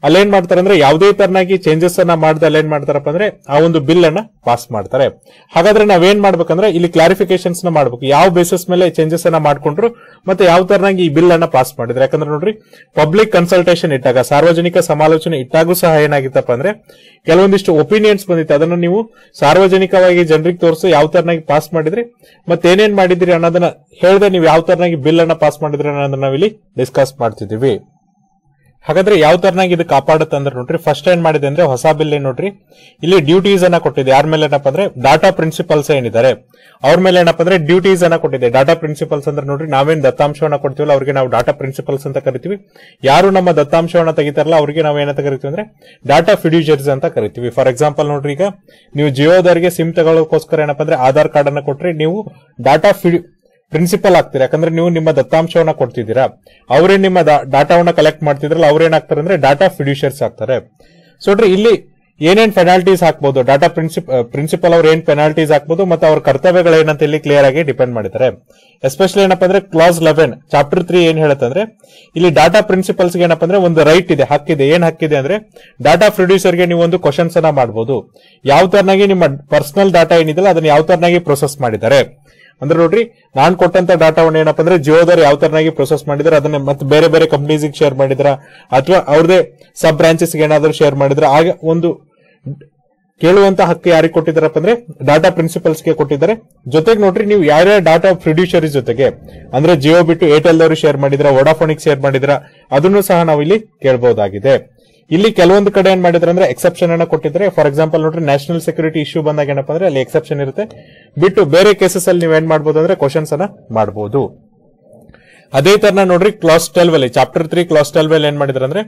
ಅಲ್ಲೇನ್ ಮಾಡ್ತಾರೆ ಅಂದ್ರೆ ಯಾವುದೇ ತರನಾಗಿ ಚೇಂಜಸ್ ಅನ್ನ ಮಾಡದೆ ಅಲ್ಲೇನ್ ಮಾಡ್ತಾರಪ್ಪ ಅಂದ್ರೆ ಆ ಒಂದು ಬಿಲ್ ಅನ್ನ ಪಾಸ್ ಮಾಡ್ತಾರೆ. ಹಾಗಾದ್ರೆ ನಾವೇನ್ ಮಾಡ್ಬೇಕಂದ್ರೆ ಇಲ್ಲಿ ಕ್ಲಾರಿಫಿಕೇಶನ್ಸ್ನ ಮಾಡ್ಬೇಕು. ಯಾವ ಬೇಸಿಸ್ ಮೇಲೆ ಚೇಂಜಸ್ ಅನ್ನ ಮಾಡ್ಕೊಂಡ್ರು ಮತ್ತೆ ಯಾವ ತರನಾಗಿ ಈ ಬಿಲ್ ಅನ್ನ ಪಾಸ್ ಮಾಡಿದ್ರೆ. ಯಾಕಂದ್ರೆ ನೋಡ್ರಿ ಪಬ್ಲಿಕ್ ಕನ್ಸಲ್ಟೇಷನ್ ಇಟ್ಟಾಗ, ಸಾರ್ವಜನಿಕ ಸಮಾಲೋಚನೆ ಇಟ್ಟಾಗೂ ಸಹ ಏನಾಗಿತ್ತಪ್ಪ ಅಂದ್ರೆ, ಕೆಲವೊಂದಿಷ್ಟು ಒಪಿನಿಯನ್ಸ್ ಬಂದಿತ್ತು. ಅದನ್ನ ನೀವು ಸಾರ್ವಜನಿಕವಾಗಿ ಜನರಿಗೆ ತೋರಿಸಿ ಯಾವ ತರನಾಗಿ ಪಾಸ್ ಮಾಡಿದ್ರಿ, ಮತ್ತೆ ಏನೇನ್ ಮಾಡಿದ್ರಿ ಅನ್ನೋದನ್ನ ಹೇಳ್ದೆ ನೀವು ಯಾವ ತರನಾಗಿ ಬಿಲ್ ಅನ್ನ ಪಾಸ್ ಮಾಡಿದ್ರಿ ಅನ್ನೋದನ್ನ ನಾವಿಲ್ಲಿ ಡಿಸ್ಕಸ್ ಮಾಡ್ತಿದೀವಿ ಹಾಗಾದ್ರೆ ಯಾವ ತರನಾಗಿ ಇದು ಕಾಪಾಡುತ್ತೆ ಅಂದ್ರೆ ನೋಡ್ರಿ ಫಸ್ಟ್ ಏನ್ ಮಾಡಿದೆ ಅಂದ್ರೆ ಹೊಸ ಬಿಲ್ ಏನ್ ನೋಡ್ರಿ, ಇಲ್ಲಿ ಡ್ಯೂಟೀಸ್ ಅನ್ನ ಕೊಟ್ಟಿದೆ. ಯಾರ ಮೇಲೆ ಏನಪ್ಪ ಅಂದ್ರೆ ಡಾಟಾ ಪ್ರಿನ್ಸಿಪಲ್ಸ್ ಏನಿದ್ದಾರೆ, ಅವ್ರ ಮೇಲೆ ಏನಪ್ಪ ಅಂದ್ರೆ ಡ್ಯೂಟೀಸ್ ಅನ್ನ ಕೊಟ್ಟಿದೆ. ಡಾಟಾ ಪ್ರಿನ್ಸಿಪಲ್ಸ್ ಅಂದ್ರೆ ನೋಡ್ರಿ, ನಾವೇನ್ ದತ್ತಾಂಶವನ್ನ ಕೊಡ್ತೀವಲ್ಲ, ಅವ್ರಿಗೆ ನಾವು ಡಾಟಾ ಪ್ರಿನ್ಸಿಪಲ್ಸ್ ಅಂತ ಕರಿತೀವಿ. ಯಾರು ನಮ್ಮ ದತ್ತಾಂಶವನ್ನ ತೆಗಿತಾರಲ್ಲ, ಅವ್ರಿಗೆ ನಾವು ಏನಂತ ಕರಿತೀವಿ ಅಂದ್ರೆ ಡಾಟಾ ಫಿಡ್ಯೂಜರ್ಸ್ ಅಂತ ಕರಿತೀವಿ. ಫಾರ್ ಎಕ್ಸಾಂಪಲ್ ನೋಡ್ರಿ ಈಗ, ನೀವು ಜಿಯೋದವರಿಗೆ ಸಿಮ್ ತಗೊಳ್ಳೋಕೋಸ್ಕರ ಏನಪ್ಪ ಅಂದ್ರೆ, ಆಧಾರ್ ಕಾರ್ಡ್ ಅನ್ನ ಕೊಟ್ರಿ ನೀವು ಡಾಟಾ ಪ್ರಿನ್ಸಿಪಲ್ ಆಗ್ತೀರಾ? ಯಾಕಂದ್ರೆ ನೀವು ನಿಮ್ಮ ದತ್ತಾಂಶವನ್ನ ಕೊಡ್ತಿದ್ದೀರಾ. ಅವರೇ ನಿಮ್ಮ ಡಾಟಾವನ್ನ ಕಲೆಕ್ಟ್ ಮಾಡ್ತಿದ್ರಲ್ಲ, ಅವ್ರೇನಾಗ್ತಾರೆ ಅಂದ್ರೆ ಡಾಟಾ ಫಿಡ್ಯೂಷರ್ಸ್ ಆಗ್ತಾರೆ. ಸೊ ಇಲ್ಲಿ ಏನೇನ್ ಪೆನಾಲ್ಟೀಸ್ ಹಾಕ್ಬಹುದು ಡಾಟಾ ಪ್ರಿನ್ಸಿಪ್ ಪ್ರಿನ್ಸಿಪಲ್ ಅವ್ರು ಏನ್ ಪೆನಾಲ್ಟೀಸ್ ಹಾಕ್ಬಹುದು ಮತ್ತೆ ಅವ್ರ ಕರ್ತವ್ಯಗಳು ಏನಂತ ಇಲ್ಲಿ ಕ್ಲಿಯರ್ ಆಗಿ ಡಿಪೆಂಡ್ ಮಾಡಿದ್ದಾರೆ. ಎಸ್ಪೆಷಲಿ ಏನಪ್ಪ ಅಂದ್ರೆ ಕ್ಲಾಸ್ ಲೆವೆನ್ ಚಾಪ್ಟರ್ ತ್ರೀ ಏನ್ ಹೇಳುತ್ತಂದ್ರೆ ಇಲ್ಲಿ ಡಾಟಾ ಪ್ರಿನ್ಸಿಪಲ್ಸ್ ಏನಪ್ಪಾ ಅಂದ್ರೆ ಒಂದು ರೈಟ್ ಇದೆ ಹಕ್ಕಿದೆ ಏನ್ ಹಕ್ಕಿದೆ ಅಂದ್ರೆ, ಡಾಟಾ ಪ್ರೊಡ್ಯೂಸರ್ಗೆ ನೀವು ಒಂದು ಕ್ವಶನ್ಸ್ ಅನ್ನ ಮಾಡಬಹುದು ಯಾವ ತರನಾಗಿ ನಿಮ್ಮ ಪರ್ಸನಲ್ ಡಾಟಾ ಏನಿದೆಯಲ್ಲ, ಅದನ್ನ ಯಾವ ತರನಾಗಿ ಪ್ರೊಸೆಸ್ ಮಾಡಿದ್ದಾರೆ? ಅಂದ್ರೆ ನೋಡ್ರಿ, ನಾನ್ ಕೊಟ್ಟಂತ ಡಾಟಾವನ್ನು ಏನಪ್ಪ ಅಂದ್ರೆ ಜಿಯೋದವ್ರು ಯಾವ ತರನಾಗಿ ಪ್ರೊಸೆಸ್ ಮಾಡಿದ್ರೆ, ಅದನ್ನ ಮತ್ತೆ ಬೇರೆ ಬೇರೆ ಕಂಪ್ನೀಸ್ ಶೇರ್ ಮಾಡಿದ್ರ, ಅಥವಾ ಅವ್ರದೇ ಸಬ್ ಬ್ರಾಂಚಸ್ ಏನಾದ್ರು ಶೇರ್ ಮಾಡಿದ್ರ, ಆಗ ಒಂದು ಕೇಳುವಂತ ಹಕ್ಕು ಯಾರಿಗೆ ಕೊಟ್ಟಿದ್ದಾರಪ್ಪ ಅಂದ್ರೆ ಡಾಟಾ ಪ್ರಿನ್ಸಿಪಲ್ಸ್ಗೆ ಕೊಟ್ಟಿದ್ದಾರೆ. ಜೊತೆಗೆ ನೋಡ್ರಿ, ನೀವು ಯಾರ್ಯಾರ ಡಾಟಾ ಪ್ರೊಡ್ಯೂಸರ್ ಜೊತೆಗೆ, ಅಂದ್ರೆ ಜಿಯೋ ಬಿಟ್ಟು ಏರ್ಟೆಲ್ ಅವರು ಶೇರ್ ಮಾಡಿದ್ರ ವೋಡಾಫೋನಿಕ್ ಶೇರ್ ಮಾಡಿದ್ರ, ಅದನ್ನು ಸಹ ನಾವು ಇಲ್ಲಿ ಕೇಳಬಹುದಾಗಿದೆ ಇಲ್ಲಿ ಕೆಲವೊಂದು ಕಡೆ ಏನ್ ಮಾಡಿದ್ರೆ ಅಂದ್ರೆ ಎಕ್ಸೆಪ್ಷನ್ ಅನ್ನ ಕೊಟ್ಟಿದ್ರೆ ಫಾರ್ ಎಕ್ಸಾಂಪಲ್ ನೋಡ್ರಿ ನ್ಯಾಷನಲ್ ಸೆಕ್ಯೂರಿಟಿ ಇಶ್ಯೂ ಬಂದಾಗ ಏನಪ್ಪ ಅಂದ್ರೆ ಅಲ್ಲಿ ಎಕ್ಸೆಪ್ಷನ್ ಇರುತ್ತೆ. ಬಿಟ್ಟು ಬೇರೆ ಕೇಸಸ್ ಅಲ್ಲಿ ನೀವು ಏನ್ ಮಾಡಬಹುದು ಅಂದ್ರೆ ಕ್ವಶನ್ಸ್ ಅನ್ನ ಮಾಡಬಹುದು ಅದೇ ತರ ನೋಡ್ರಿ ಕ್ಲಾಸ್ ಟ್ವೆಲ್ವ್ ಅಲ್ಲಿ ಚಾಪ್ಟರ್ ತ್ರೀ ಕ್ಲಾಸ್ ಟ್ವೆಲ್ವ್ ಅಲ್ಲಿ ಏನ್ ಮಾಡಿದ್ರೆ ಅಂದ್ರೆ,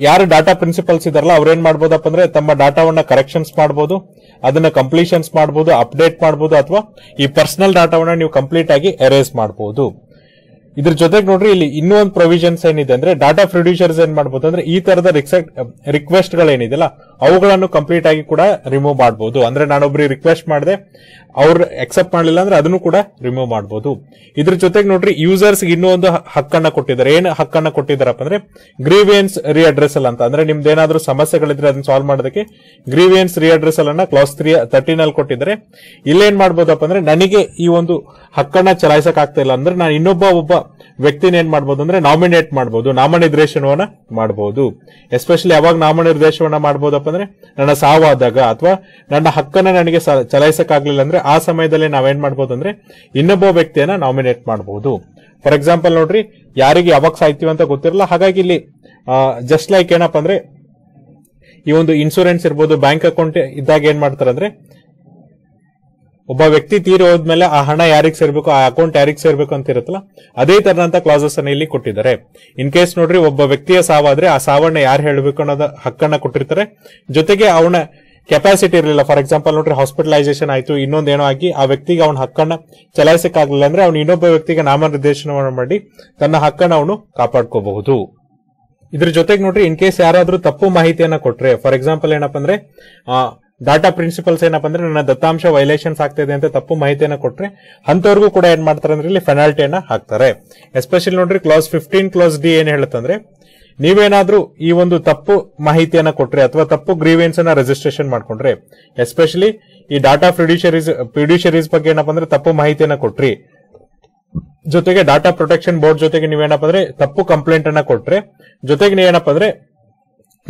ಯಾರು ಡಾಟಾ ಪ್ರಿನ್ಸಿಪಲ್ಸ್ ಇದಾರಲ್ಲ, ಅವ್ರು ಏನ್ ಮಾಡ್ಬೋದಪ್ಪ ಅಂದ್ರೆ ತಮ್ಮ ಡಾಟಾವನ್ನ ಕರೆಕ್ಷನ್ಸ್ ಮಾಡಬಹುದು ಅದನ್ನ ಕಂಪ್ಲೀಷನ್ಸ್ ಮಾಡಬಹುದು ಅಪ್ಡೇಟ್ ಮಾಡಬಹುದು ಅಥವಾ ಈ ಪರ್ಸನಲ್ ಡಾಟಾವನ್ನ ನೀವು ಕಂಪ್ಲೀಟ್ ಆಗಿ ಎರೇಸ್ ಮಾಡಬಹುದು ಇದ್ರ ಜೊತೆಗೆ ನೋಡ್ರಿ, ಇಲ್ಲಿ ಇನ್ನೂ ಒಂದು ಪ್ರೊವಿಷನ್ಸ್ ಏನಿದೆ ಅಂದ್ರೆ ಡಾಟಾ ಪ್ರೊಡ್ಯೂಸರ್ಸ್ ಏನ್ ಮಾಡಬಹುದು ಅಂದ್ರೆ, ಈ ತರದ ರಿಕ್ವೆಸ್ಟ್ ಗಳೇನಿದೆಯಲ್ಲ ಅವುಗಳನ್ನು ಕಂಪ್ಲೀಟ್ ಆಗಿ ಕೂಡ ರಿಮೂವ್ ಮಾಡಬಹುದು ಅಂದ್ರೆ ನಾನೊಬ್ರಿಗೆ ರಿಕ್ವೆಸ್ಟ್ ಮಾಡಿದೆ ಅವ್ರು ಅಕ್ಸೆಪ್ಟ್ ಮಾಡಲಿಲ್ಲ ಅಂದ್ರೆ ಅದನ್ನು ಕೂಡ ರಿಮೂವ್ ಮಾಡಬಹುದು ಇದ್ರ ಜೊತೆಗೆ ನೋಡ್ರಿ ಯೂಸರ್ಸ್ ಒಂದು ಹಕ್ಕನ್ನ ಕೊಟ್ಟಿದ್ದಾರೆ. ಏನ್ ಹಕ್ಕನ್ನ ಕೊಟ್ಟಿದ್ದಾರಪ್ಪ ಅಂದ್ರೆ ಗ್ರೀವಿಯನ್ಸ್ ರಿಅಡ್ರೆಸಲ್ ಅಂತ. ಅಂದ್ರೆ ನಿಮ್ದು ಏನಾದ್ರೂ ಸಮಸ್ಯೆಗಳಿದ್ರೆ ಅದನ್ನ ಸಾಲ್ವ್ ಮಾಡೋದಕ್ಕೆ ಗ್ರೀವಿಯನ್ಸ್ ರಿಅಡ್ರೆಸಲ್ ಅನ್ನ ಕ್ಲಾಸ್ ತ್ರೀ ತರ್ಟೀನ್ ಅಲ್ಲಿ ಕೊಟ್ಟಿದ್ದಾರೆ. ಇಲ್ಲೇನ್ ಮಾಡ್ಬೋದಪ್ಪ ಅಂದ್ರೆ, ನನಗೆ ಈ ಒಂದು ಹಕ್ಕನ್ನ ಚಲಾಯಿಸಕ್ ಆಗ್ತಾ ಇಲ್ಲ ಅಂದ್ರೆ, ನಾನು ಇನ್ನೊಬ್ಬ ಒಬ್ಬ ವ್ಯಕ್ತಿನ ಏನ್ ಮಾಡ್ಬೋದು ಅಂದ್ರೆ ನಾಮಿನೇಟ್ ಮಾಡಬಹುದು ನಾಮನಿರ್ದೇಶನವನ್ನ ಮಾಡಬಹುದು ಎಸ್ಪೆಷಲಿ ಯಾವಾಗ ನಾಮನಿರ್ದೇಶವನ್ನ ಮಾಡಬಹುದಪ್ಪ ಅಂದ್ರೆ, ನನ್ನ ಸಾವಾದಾಗ ಅಥವಾ ನನ್ನ ಹಕ್ಕನ್ನ ನನಗೆ ಸ- ಚಲಾಯಿಸಕ್ ಅಂದ್ರೆ ಆ ಸಮಯದಲ್ಲಿ ನಾವೇನ್ ಮಾಡ್ಬೋದು ಅಂದ್ರೆ ಇನ್ನೊಬ್ಬ ವ್ಯಕ್ತಿಯನ್ನ ನಾಮಿನೇಟ್ ಮಾಡಬಹುದು ಫಾರ್ ಎಕ್ಸಾಂಪಲ್ ನೋಡ್ರಿ, ಯಾರಿಗೆ ಯಾವಾಗ ಸಾಯ್ತೀವಿ ಅಂತ ಗೊತ್ತಿರಲ್ಲ, ಹಾಗಾಗಿ ಇಲ್ಲಿ ಜಸ್ಟ್ ಲೈಕ್ ಏನಪ್ಪ ಅಂದ್ರೆ, ಈ ಒಂದು ಇನ್ಶೂರೆನ್ಸ್ ಇರ್ಬೋದು ಬ್ಯಾಂಕ್ ಅಕೌಂಟ್ ಇದ್ದಾಗ ಏನ್ ಮಾಡ್ತಾರೆ ಅಂದ್ರೆ, ಒಬ್ಬ ವ್ಯಕ್ತಿ ತೀರಿ ಹೋದ್ಮೇಲೆ ಆ ಹಣ ಯಾರಿಗೆ ಸೇರ್ಬೇಕು, ಆ ಅಕೌಂಟ್ ಯಾರಿಗೆ ಸೇರ್ಬೇಕು ಅಂತ ಇರುತ್ತಲ್ಲ, ಅದೇ ತರನಂತ ಕ್ಲಾಸಸ್ ಅನ್ನ ಇಲ್ಲಿ ಕೊಟ್ಟಿದ್ದಾರೆ. ಇನ್ ಕೇಸ್ ನೋಡ್ರಿ, ಒಬ್ಬ ವ್ಯಕ್ತಿಯ ಸಾವಾದ್ರೆ ಆ ಸಾವನ್ನ ಯಾರು ಹೇಳಬೇಕು ಅನ್ನೋದ ಹಕ್ಕನ್ನ ಕೊಟ್ಟಿರ್ತಾರೆ. ಜೊತೆಗೆ ಅವನ ಕೆಪಾಸಿಟಿ ಇರಲಿಲ್ಲ. ಫಾರ್ ಎಕ್ಸಾಂಪಲ್ ನೋಡ್ರಿ ಹಾಸ್ಪಿಟಲೈಸೇಷನ್ ಆಯಿತು, ಇನ್ನೊಂದೇನೋ ಆಗಿ ಆ ವ್ಯಕ್ತಿಗೆ ಅವನ ಹಕ್ಕನ್ನ ಚಲಾಯಿಸಕ್ಕಾಗಲಿಲ್ಲ ಅಂದ್ರೆ ಅವನು ಇನ್ನೊಬ್ಬ ವ್ಯಕ್ತಿಗೆ ನಾಮನಿರ್ದೇಶನವನ್ನು ಮಾಡಿ ತನ್ನ ಹಕ್ಕನ್ನ ಅವನು ಕಾಪಾಡ್ಕೋಬಹುದು. ಇದ್ರ ಜೊತೆಗೆ ನೋಡ್ರಿ ಇನ್ ಕೇಸ್ ಯಾರಾದ್ರೂ ತಪ್ಪು ಮಾಹಿತಿಯನ್ನ ಕೊಟ್ರೆ ಫಾರ್ ಎಕ್ಸಾಂಪಲ್ ಏನಪ್ಪ ಅಂದ್ರೆ ಡಾಟಾ ಪ್ರಿನ್ಸಿಪಲ್ಸ್ ಏನಪ್ಪ ಅಂದ್ರೆ ನನ್ನ ದತ್ತಾಂಶ ವೈಲೇಷನ್ಸ್ ಆಗ್ತಿದೆ ಅಂತ ತಪ್ಪು ಮಾಹಿತಿಯನ್ನು ಕೊಟ್ರೆ ಅಂತವ್ರಿಗೂ ಕೂಡ ಏನ್ ಮಾಡ್ತಾರೆ ಅಂದ್ರೆ ಇಲ್ಲಿ ಪೆನಾಲ್ಟಿಯನ್ನ ಹಾಕ್ತಾರೆ. ಎಸ್ಪೆಷಲಿ ನೋಡ್ರಿ ಕ್ಲಾಸ್ ಫಿಫ್ಟೀನ್ ಕ್ಲಾಸ್ ಡಿ ಏನ್ ಹೇಳುತ್ತಂದ್ರೆ ನೀವೇನಾದ್ರೂ ಈ ಒಂದು ತಪ್ಪು ಮಾಹಿತಿಯನ್ನ ಕೊಟ್ರೆ ಅಥವಾ ತಪ್ಪು ಗ್ರೀವೆನ್ಸ್ ಅನ್ನ ರಿಜಿಸ್ಟ್ರೇಷನ್ ಮಾಡ್ಕೊಂಡ್ರೆ ಎಸ್ಪೆಷಲಿ ಈ ಡಾಟಾ ಪ್ರೊಡ್ಯೂಸರೀಸ್ ಪ್ರೊಡ್ಯೂಸರೀಸ್ ಬಗ್ಗೆ ಏನಪ್ಪ ಅಂದ್ರೆ ತಪ್ಪು ಮಾಹಿತಿಯನ್ನ ಕೊಟ್ರಿ. ಜೊತೆಗೆ ಡಾಟಾ ಪ್ರೊಟೆಕ್ಷನ್ ಬೋರ್ಡ್ ಜೊತೆಗೆ ನೀವೇನಪ್ಪ ಅಂದ್ರೆ ತಪ್ಪು ಕಂಪ್ಲೇಂಟ್ ಅನ್ನ ಕೊಟ್ರೆ, ಜೊತೆಗೆ ನೀವೇನಪ್ಪ ಅಂದ್ರೆ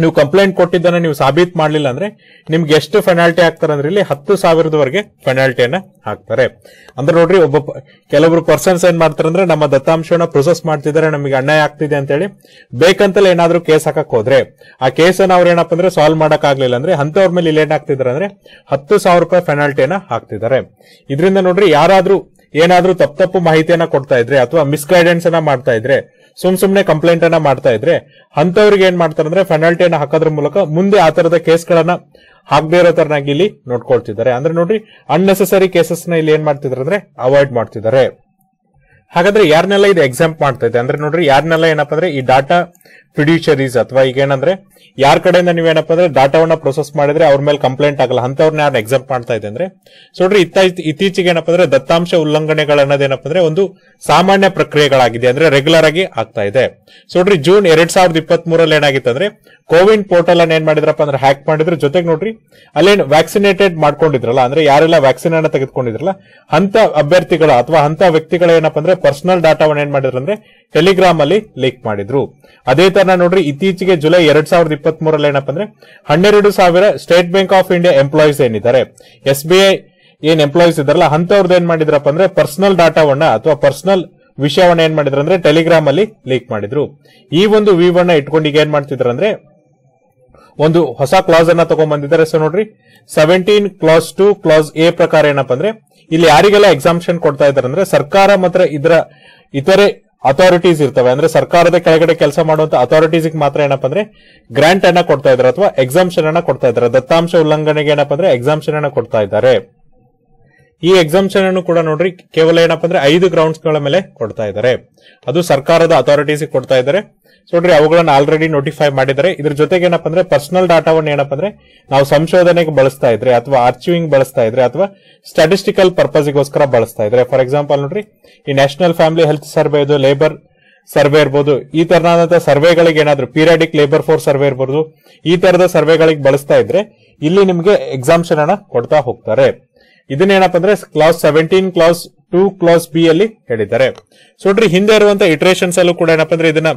ನೀವು ಕಂಪ್ಲೇಂಟ್ ಕೊಟ್ಟಿದ್ದನ್ನ ನೀವು ಸಾಬೀತ್ ಮಾಡಲಿಲ್ಲ ಅಂದ್ರೆ ನಿಮ್ಗೆ ಎಷ್ಟು ಫೆನಾಲ್ಟಿ ಹಾಕ್ತಾರೆ ಅಂದ್ರೆ ಇಲ್ಲಿ ಹತ್ತು ಸಾವಿರದವರೆಗೆ ಪೆನಾಲ್ಟಿಯನ್ನ ಹಾಕ್ತಾರೆ. ಅಂದ್ರೆ ನೋಡ್ರಿ ಒಬ್ಬ ಕೆಲವರು ಪರ್ಸನ್ಸ್ ಏನ್ ಮಾಡ್ತಾರೆ ಅಂದ್ರೆ ನಮ್ಮ ದತ್ತಾಂಶವನ್ನ ಪ್ರೊಸೆಸ್ ಮಾಡ್ತಿದ್ದಾರೆ, ನಮಗೆ ಅನ್ಯಾಯ ಆಗ್ತಿದೆ ಅಂತ ಹೇಳಿ ಬೇಕಂತಲೇ ಏನಾದ್ರೂ ಕೇಸ್ ಹಾಕಕ್ ಹೋದ್ರೆ. ಆ ಕೇಸನ್ನ ಅವ್ರು ಏನಪ್ಪ ಅಂದ್ರೆ ಸಾಲ್ವ್ ಮಾಡಕ್ ಆಗ್ಲಿಲ್ಲ ಅಂದ್ರೆ ಅಂತವ್ರ ಮೇಲೆ ಇಲ್ಲಿ ಏನ್ ಅಂದ್ರೆ ಹತ್ತು ಸಾವಿರ ರೂಪಾಯಿ ಪೆನಾಲ್ಟಿಯನ್ನ ಹಾಕ್ತಿದ್ದಾರೆ. ಇದರಿಂದ ನೋಡ್ರಿ ಯಾರಾದ್ರೂ ಏನಾದ್ರೂ ತಪ್ಪು ತಪ್ಪು ಮಾಹಿತಿಯನ್ನ ಕೊಡ್ತಾ ಇದ್ರೆ ಅಥವಾ ಮಿಸ್ಗೈಡೆನ್ಸ್ ಅನ್ನ ಮಾಡ್ತಾ ಇದ್ರೆ ಸುಮ್ ಸುಮ್ನೆ ಕಂಪ್ಲೇಂಟ್ ಅನ್ನ ಮಾಡ್ತಾ ಇದ್ರೆ ಅಂತವ್ರಿಗೆ ಏನ್ ಮಾಡ್ತಾರೆ ಅಂದ್ರೆ ಪೆನಾಲ್ಟಿಯನ್ನ ಹಾಕೋದ್ರ ಮೂಲಕ ಮುಂದೆ ಆ ತರದ ಕೇಸ್ಗಳನ್ನ ಹಾಕದೇ ಇರೋ ತರನಾಗಿ ಇಲ್ಲಿ ನೋಡ್ಕೊಳ್ತಿದ್ದಾರೆ. ಅಂದ್ರೆ ನೋಡ್ರಿ ಅನ್ನೆಸೆಸರಿ ಕೇಸಸ್ನ ಇಲ್ಲಿ ಏನ್ ಮಾಡ್ತಿದ್ದಾರೆ ಅಂದ್ರೆ ಅವಾಯ್ಡ್ ಮಾಡ್ತಿದ್ದಾರೆ. ಹಾಗಾದ್ರೆ ಯಾರನ್ನೆಲ್ಲ ಇದು ಎಕ್ಸಾಂಪ್ ಮಾಡ್ತಾ ಇದೆ? ಅಂದ್ರೆ ನೋಡ್ರಿ ಯಾರನ್ನೆಲ್ಲ ಏನಪ್ಪಾ ಅಂದ್ರೆ ಈ ಡಾಟಾ ಫಿಡ್ಯೂಷರೀಸ್ ಅಥವಾ ಈಗ ಏನಂದ್ರೆ ಯಾರ ಕಡೆಯಿಂದ ನೀವೇನಪ್ಪ ಅಂದ್ರೆ ಡಾಟಾವನ್ನ ಪ್ರೊಸೆಸ್ ಮಾಡಿದ್ರೆ ಅವ್ರ ಮೇಲೆ ಕಂಪ್ಲೇಂಟ್ ಆಗಲ್ಲ ಅಂತವ್ರನ್ನ ಯಾರು ಎಕ್ಸೆಪ್ಟ್ ಮಾಡ್ತಾ ಇದೆ ಅಂದ್ರೆ. ಸೊ ಇತ್ತೀಚೆಗೆ ಏನಪ್ಪ ಅಂದ್ರೆ ದತ್ತಾಂಶ ಉಲ್ಲಂಘನೆಗಳು ಅನ್ನೋದೇನಪ್ಪ ಅಂದ್ರೆ ಒಂದು ಸಾಮಾನ್ಯ ಪ್ರಕ್ರಿಯೆಗಳಾಗಿದೆ ಅಂದ್ರೆ ರೆಗ್ಯುಲರ್ ಆಗಿ ಆಗ್ತಾ ಇದೆ. ಸೊ ಜೂನ್ ಎರಡ್ ಸಾವಿರದ ಇಪ್ಪತ್ತ್ ಮೂರಲ್ಲಿ ಏನಾಗಿತ್ತು ಅಂದ್ರೆ ಕೋವಿನ್ ಪೋರ್ಟಲ್ ಅನ್ನ ಏನ್ ಮಾಡಿದ್ರಪ್ಪ ಅಂದ್ರೆ ಹ್ಯಾಕ್ ಮಾಡಿದ್ರು. ಜೊತೆಗೆ ನೋಡ್ರಿ, ಅಲ್ಲೇನು ವ್ಯಾಕ್ಸಿನೇಟೆಡ್ ಮಾಡ್ಕೊಂಡಿದ್ರಲ್ಲ, ಅಂದ್ರೆ ಯಾರೆಲ್ಲ ವ್ಯಾಕ್ಸಿನ್ ಅನ್ನ ತೆಗೆದುಕೊಂಡಿದ್ರಲ್ಲ ಅಂತ ಅಭ್ಯರ್ಥಿಗಳ ಅಥವಾ ಅಂತ ವ್ಯಕ್ತಿಗಳ ಏನಪ್ಪ ಅಂದ್ರೆ ಪರ್ಸನಲ್ ಡಾಟಾವನ್ನ ಏನ್ ಮಾಡಿದ್ರು ಅಂದ್ರೆ ಟೆಲಿಗ್ರಾಮ್ ಅಲ್ಲಿ ಲೀಕ್ ಮಾಡಿದ್ರು. ಅದೇ ತರ ನೋಡ್ರಿ, ಇತ್ತೀಚೆಗೆ ಜುಲೈ ಎರಡ್ ಸಾವಿರದ ಇಪ್ಪತ್ತ್ ಮೂರಲ್ಲಿ ಏನಪ್ಪ ಅಂದ್ರೆ, ಹನ್ನೆರಡು ಸಾವಿರ State Bank of India employees ಏನಿದ್ದಾರೆ. ಎಸ್ ಬಿ ಐ ಏನ್ ಎಂಪ್ಲಾಯೀಸ್ ಇದಾರಲ್ಲ ಅಂತವ್ರದ್ದು ಏನ್ ಮಾಡಿದ್ರಪ್ಪ ಅಂದ್ರೆ ಪರ್ಸನಲ್ ಡಾಟಾವನ್ನ ಅಥವಾ ಪರ್ಸನಲ್ ವಿಷಯವನ್ನ ಏನ್ ಮಾಡಿದ್ರು ಅಂದ್ರೆ ಟೆಲಿಗ್ರಾಮ್ ಅಲ್ಲಿ ಲೀಕ್ ಮಾಡಿದ್ರು. ಈ ಒಂದು ವಿವನ್ನ ಇಟ್ಕೊಂಡು ಈಗ ಏನ್ ಮಾಡ್ತಿದ್ರು ಅಂದ್ರೆ, ಒಂದು ಹೊಸ ಕ್ಲಾಸ್ ಅನ್ನ ತಗೊಂಡ್ಬಂದಿದ್ದಾರೆ. ಸೊ ನೋಡ್ರಿ seventeen clause two clause A ಪ್ರಕಾರ ಏನಪ್ಪ ಅಂದ್ರೆ, ಇಲ್ಲಿ ಯಾರಿಗೆಲ್ಲ ಎಕ್ಸಾಮ್ಷನ್ ಕೊಡ್ತಾ ಇದಾರೆ ಅಂದ್ರೆ, ಸರ್ಕಾರ ಮಾತ್ರ ಇದರ, ಇತರೆ ಅಥಾರಿಟೀಸ್ ಇರ್ತವೆ. ಅಂದ್ರೆ ಸರ್ಕಾರದ ಕೆಳಗಡೆ ಕೆಲಸ ಮಾಡುವಂತ ಅಥಾರಿಟೀಸ್ ಮಾತ್ರ ಏನಪ್ಪ ಅಂದ್ರೆ ಗ್ರಾಂಟ್ ಅನ್ನ ಕೊಡ್ತಾ ಇದಾರೆ ಅಥವಾ ಎಕ್ಸಾಮ್ಷನ್ ಅನ್ನ ಕೊಡ್ತಾ ಇದ್ದಾರೆ. ದತ್ತಾಂಶ ಉಲ್ಲಂಘನೆಗೆ ಏನಪ್ಪ ಅಂದ್ರೆ ಎಕ್ಸಾಮ್ಷನ್ ಅನ್ನ ಕೊಡ್ತಾ ಇದ್ದಾರೆ. ಈ ಎಕ್ಸಾಮ್ಷನ್ ಅನ್ನು ಕೂಡ ನೋಡ್ರಿ, ಕೇವಲ ಏನಪ್ಪ ಅಂದ್ರೆ ಐದು ಗ್ರೌಂಡ್ಸ್ಗಳ ಮೇಲೆ ಕೊಡ್ತಾ ಇದ್ದಾರೆ. ಅದು ಸರ್ಕಾರದ ಅಥಾರಿಟೀಸ್ ಕೊಡ್ತಾ ಇದ್ದಾರೆ. ಸೊ ನೋಡ್ರಿ, ಅವುಗಳನ್ನ ಆಲ್ರೆಡಿ ನೋಟಿಫೈ ಮಾಡಿದ್ದಾರೆ. ಇದ್ರ ಜೊತೆಗೆ ಏನಪ್ಪ ಅಂದ್ರೆ ಪರ್ಸನಲ್ ಡಾಟಾವನ್ನು ಏನಪ್ಪ ಅಂದ್ರೆ ನಾವು ಸಂಶೋಧನೆಗೆ ಬಳಸ್ತಾ ಇದ್ರೆ ಅಥವಾ ಆರ್ಚಿವಿಂಗ್ ಬಳಸ್ತಾ ಇದ್ರೆ ಅಥವಾ ಸ್ಟಾಟಿಸ್ಟಿಕಲ್ ಪರ್ಪಸ್ಗೋಸ್ಕರ ಬಳಸ್ತಾ ಇದ್ರೆ. ಫಾರ್ ಎಕ್ಸಾಂಪಲ್ ನೋಡ್ರಿ, ಈ ನ್ಯಾಷನಲ್ ಫ್ಯಾಮಿಲಿ ಹೆಲ್ತ್ ಸರ್ವೆ ಇದು ಲೇಬರ್ ಸರ್ವೆ ಇರ್ಬೋದು. ಈ ತರನಾದಂತಹ ಸರ್ವೆಗಳಿಗೆ ಏನಾದ್ರು ಪೀರಿಯಾಡಿಕ್ ಲೇಬರ್ ಫೋರ್ಸ್ ಸರ್ವೆ ಇರ್ಬೋದು. ಈ ತರದ ಸರ್ವೆಗಳಿಗೆ ಬಳಸ್ತಾ ಇದ್ರೆ ಇಲ್ಲಿ ನಿಮಗೆ ಎಕ್ಸಾಮ್ಷನ್ ಅನ್ನ ಕೊಡ್ತಾ ಹೋಗ್ತಾರೆ. ಇದನ್ನೇನಪ್ಪ ಅಂದ್ರೆ clause seventeen clause two clause B ಅಲ್ಲಿ ಹೇಳಿದ್ದಾರೆ. ಸೊ ನೋಡ್ರಿ ಹಿಂದೆ ಇರುವಂತ ಇಟರೇಷನ್ಸ್ ಅಲ್ಲೂ ಕೂಡ ಏನಪ್ಪ ಅಂದ್ರೆ ಇದನ್ನ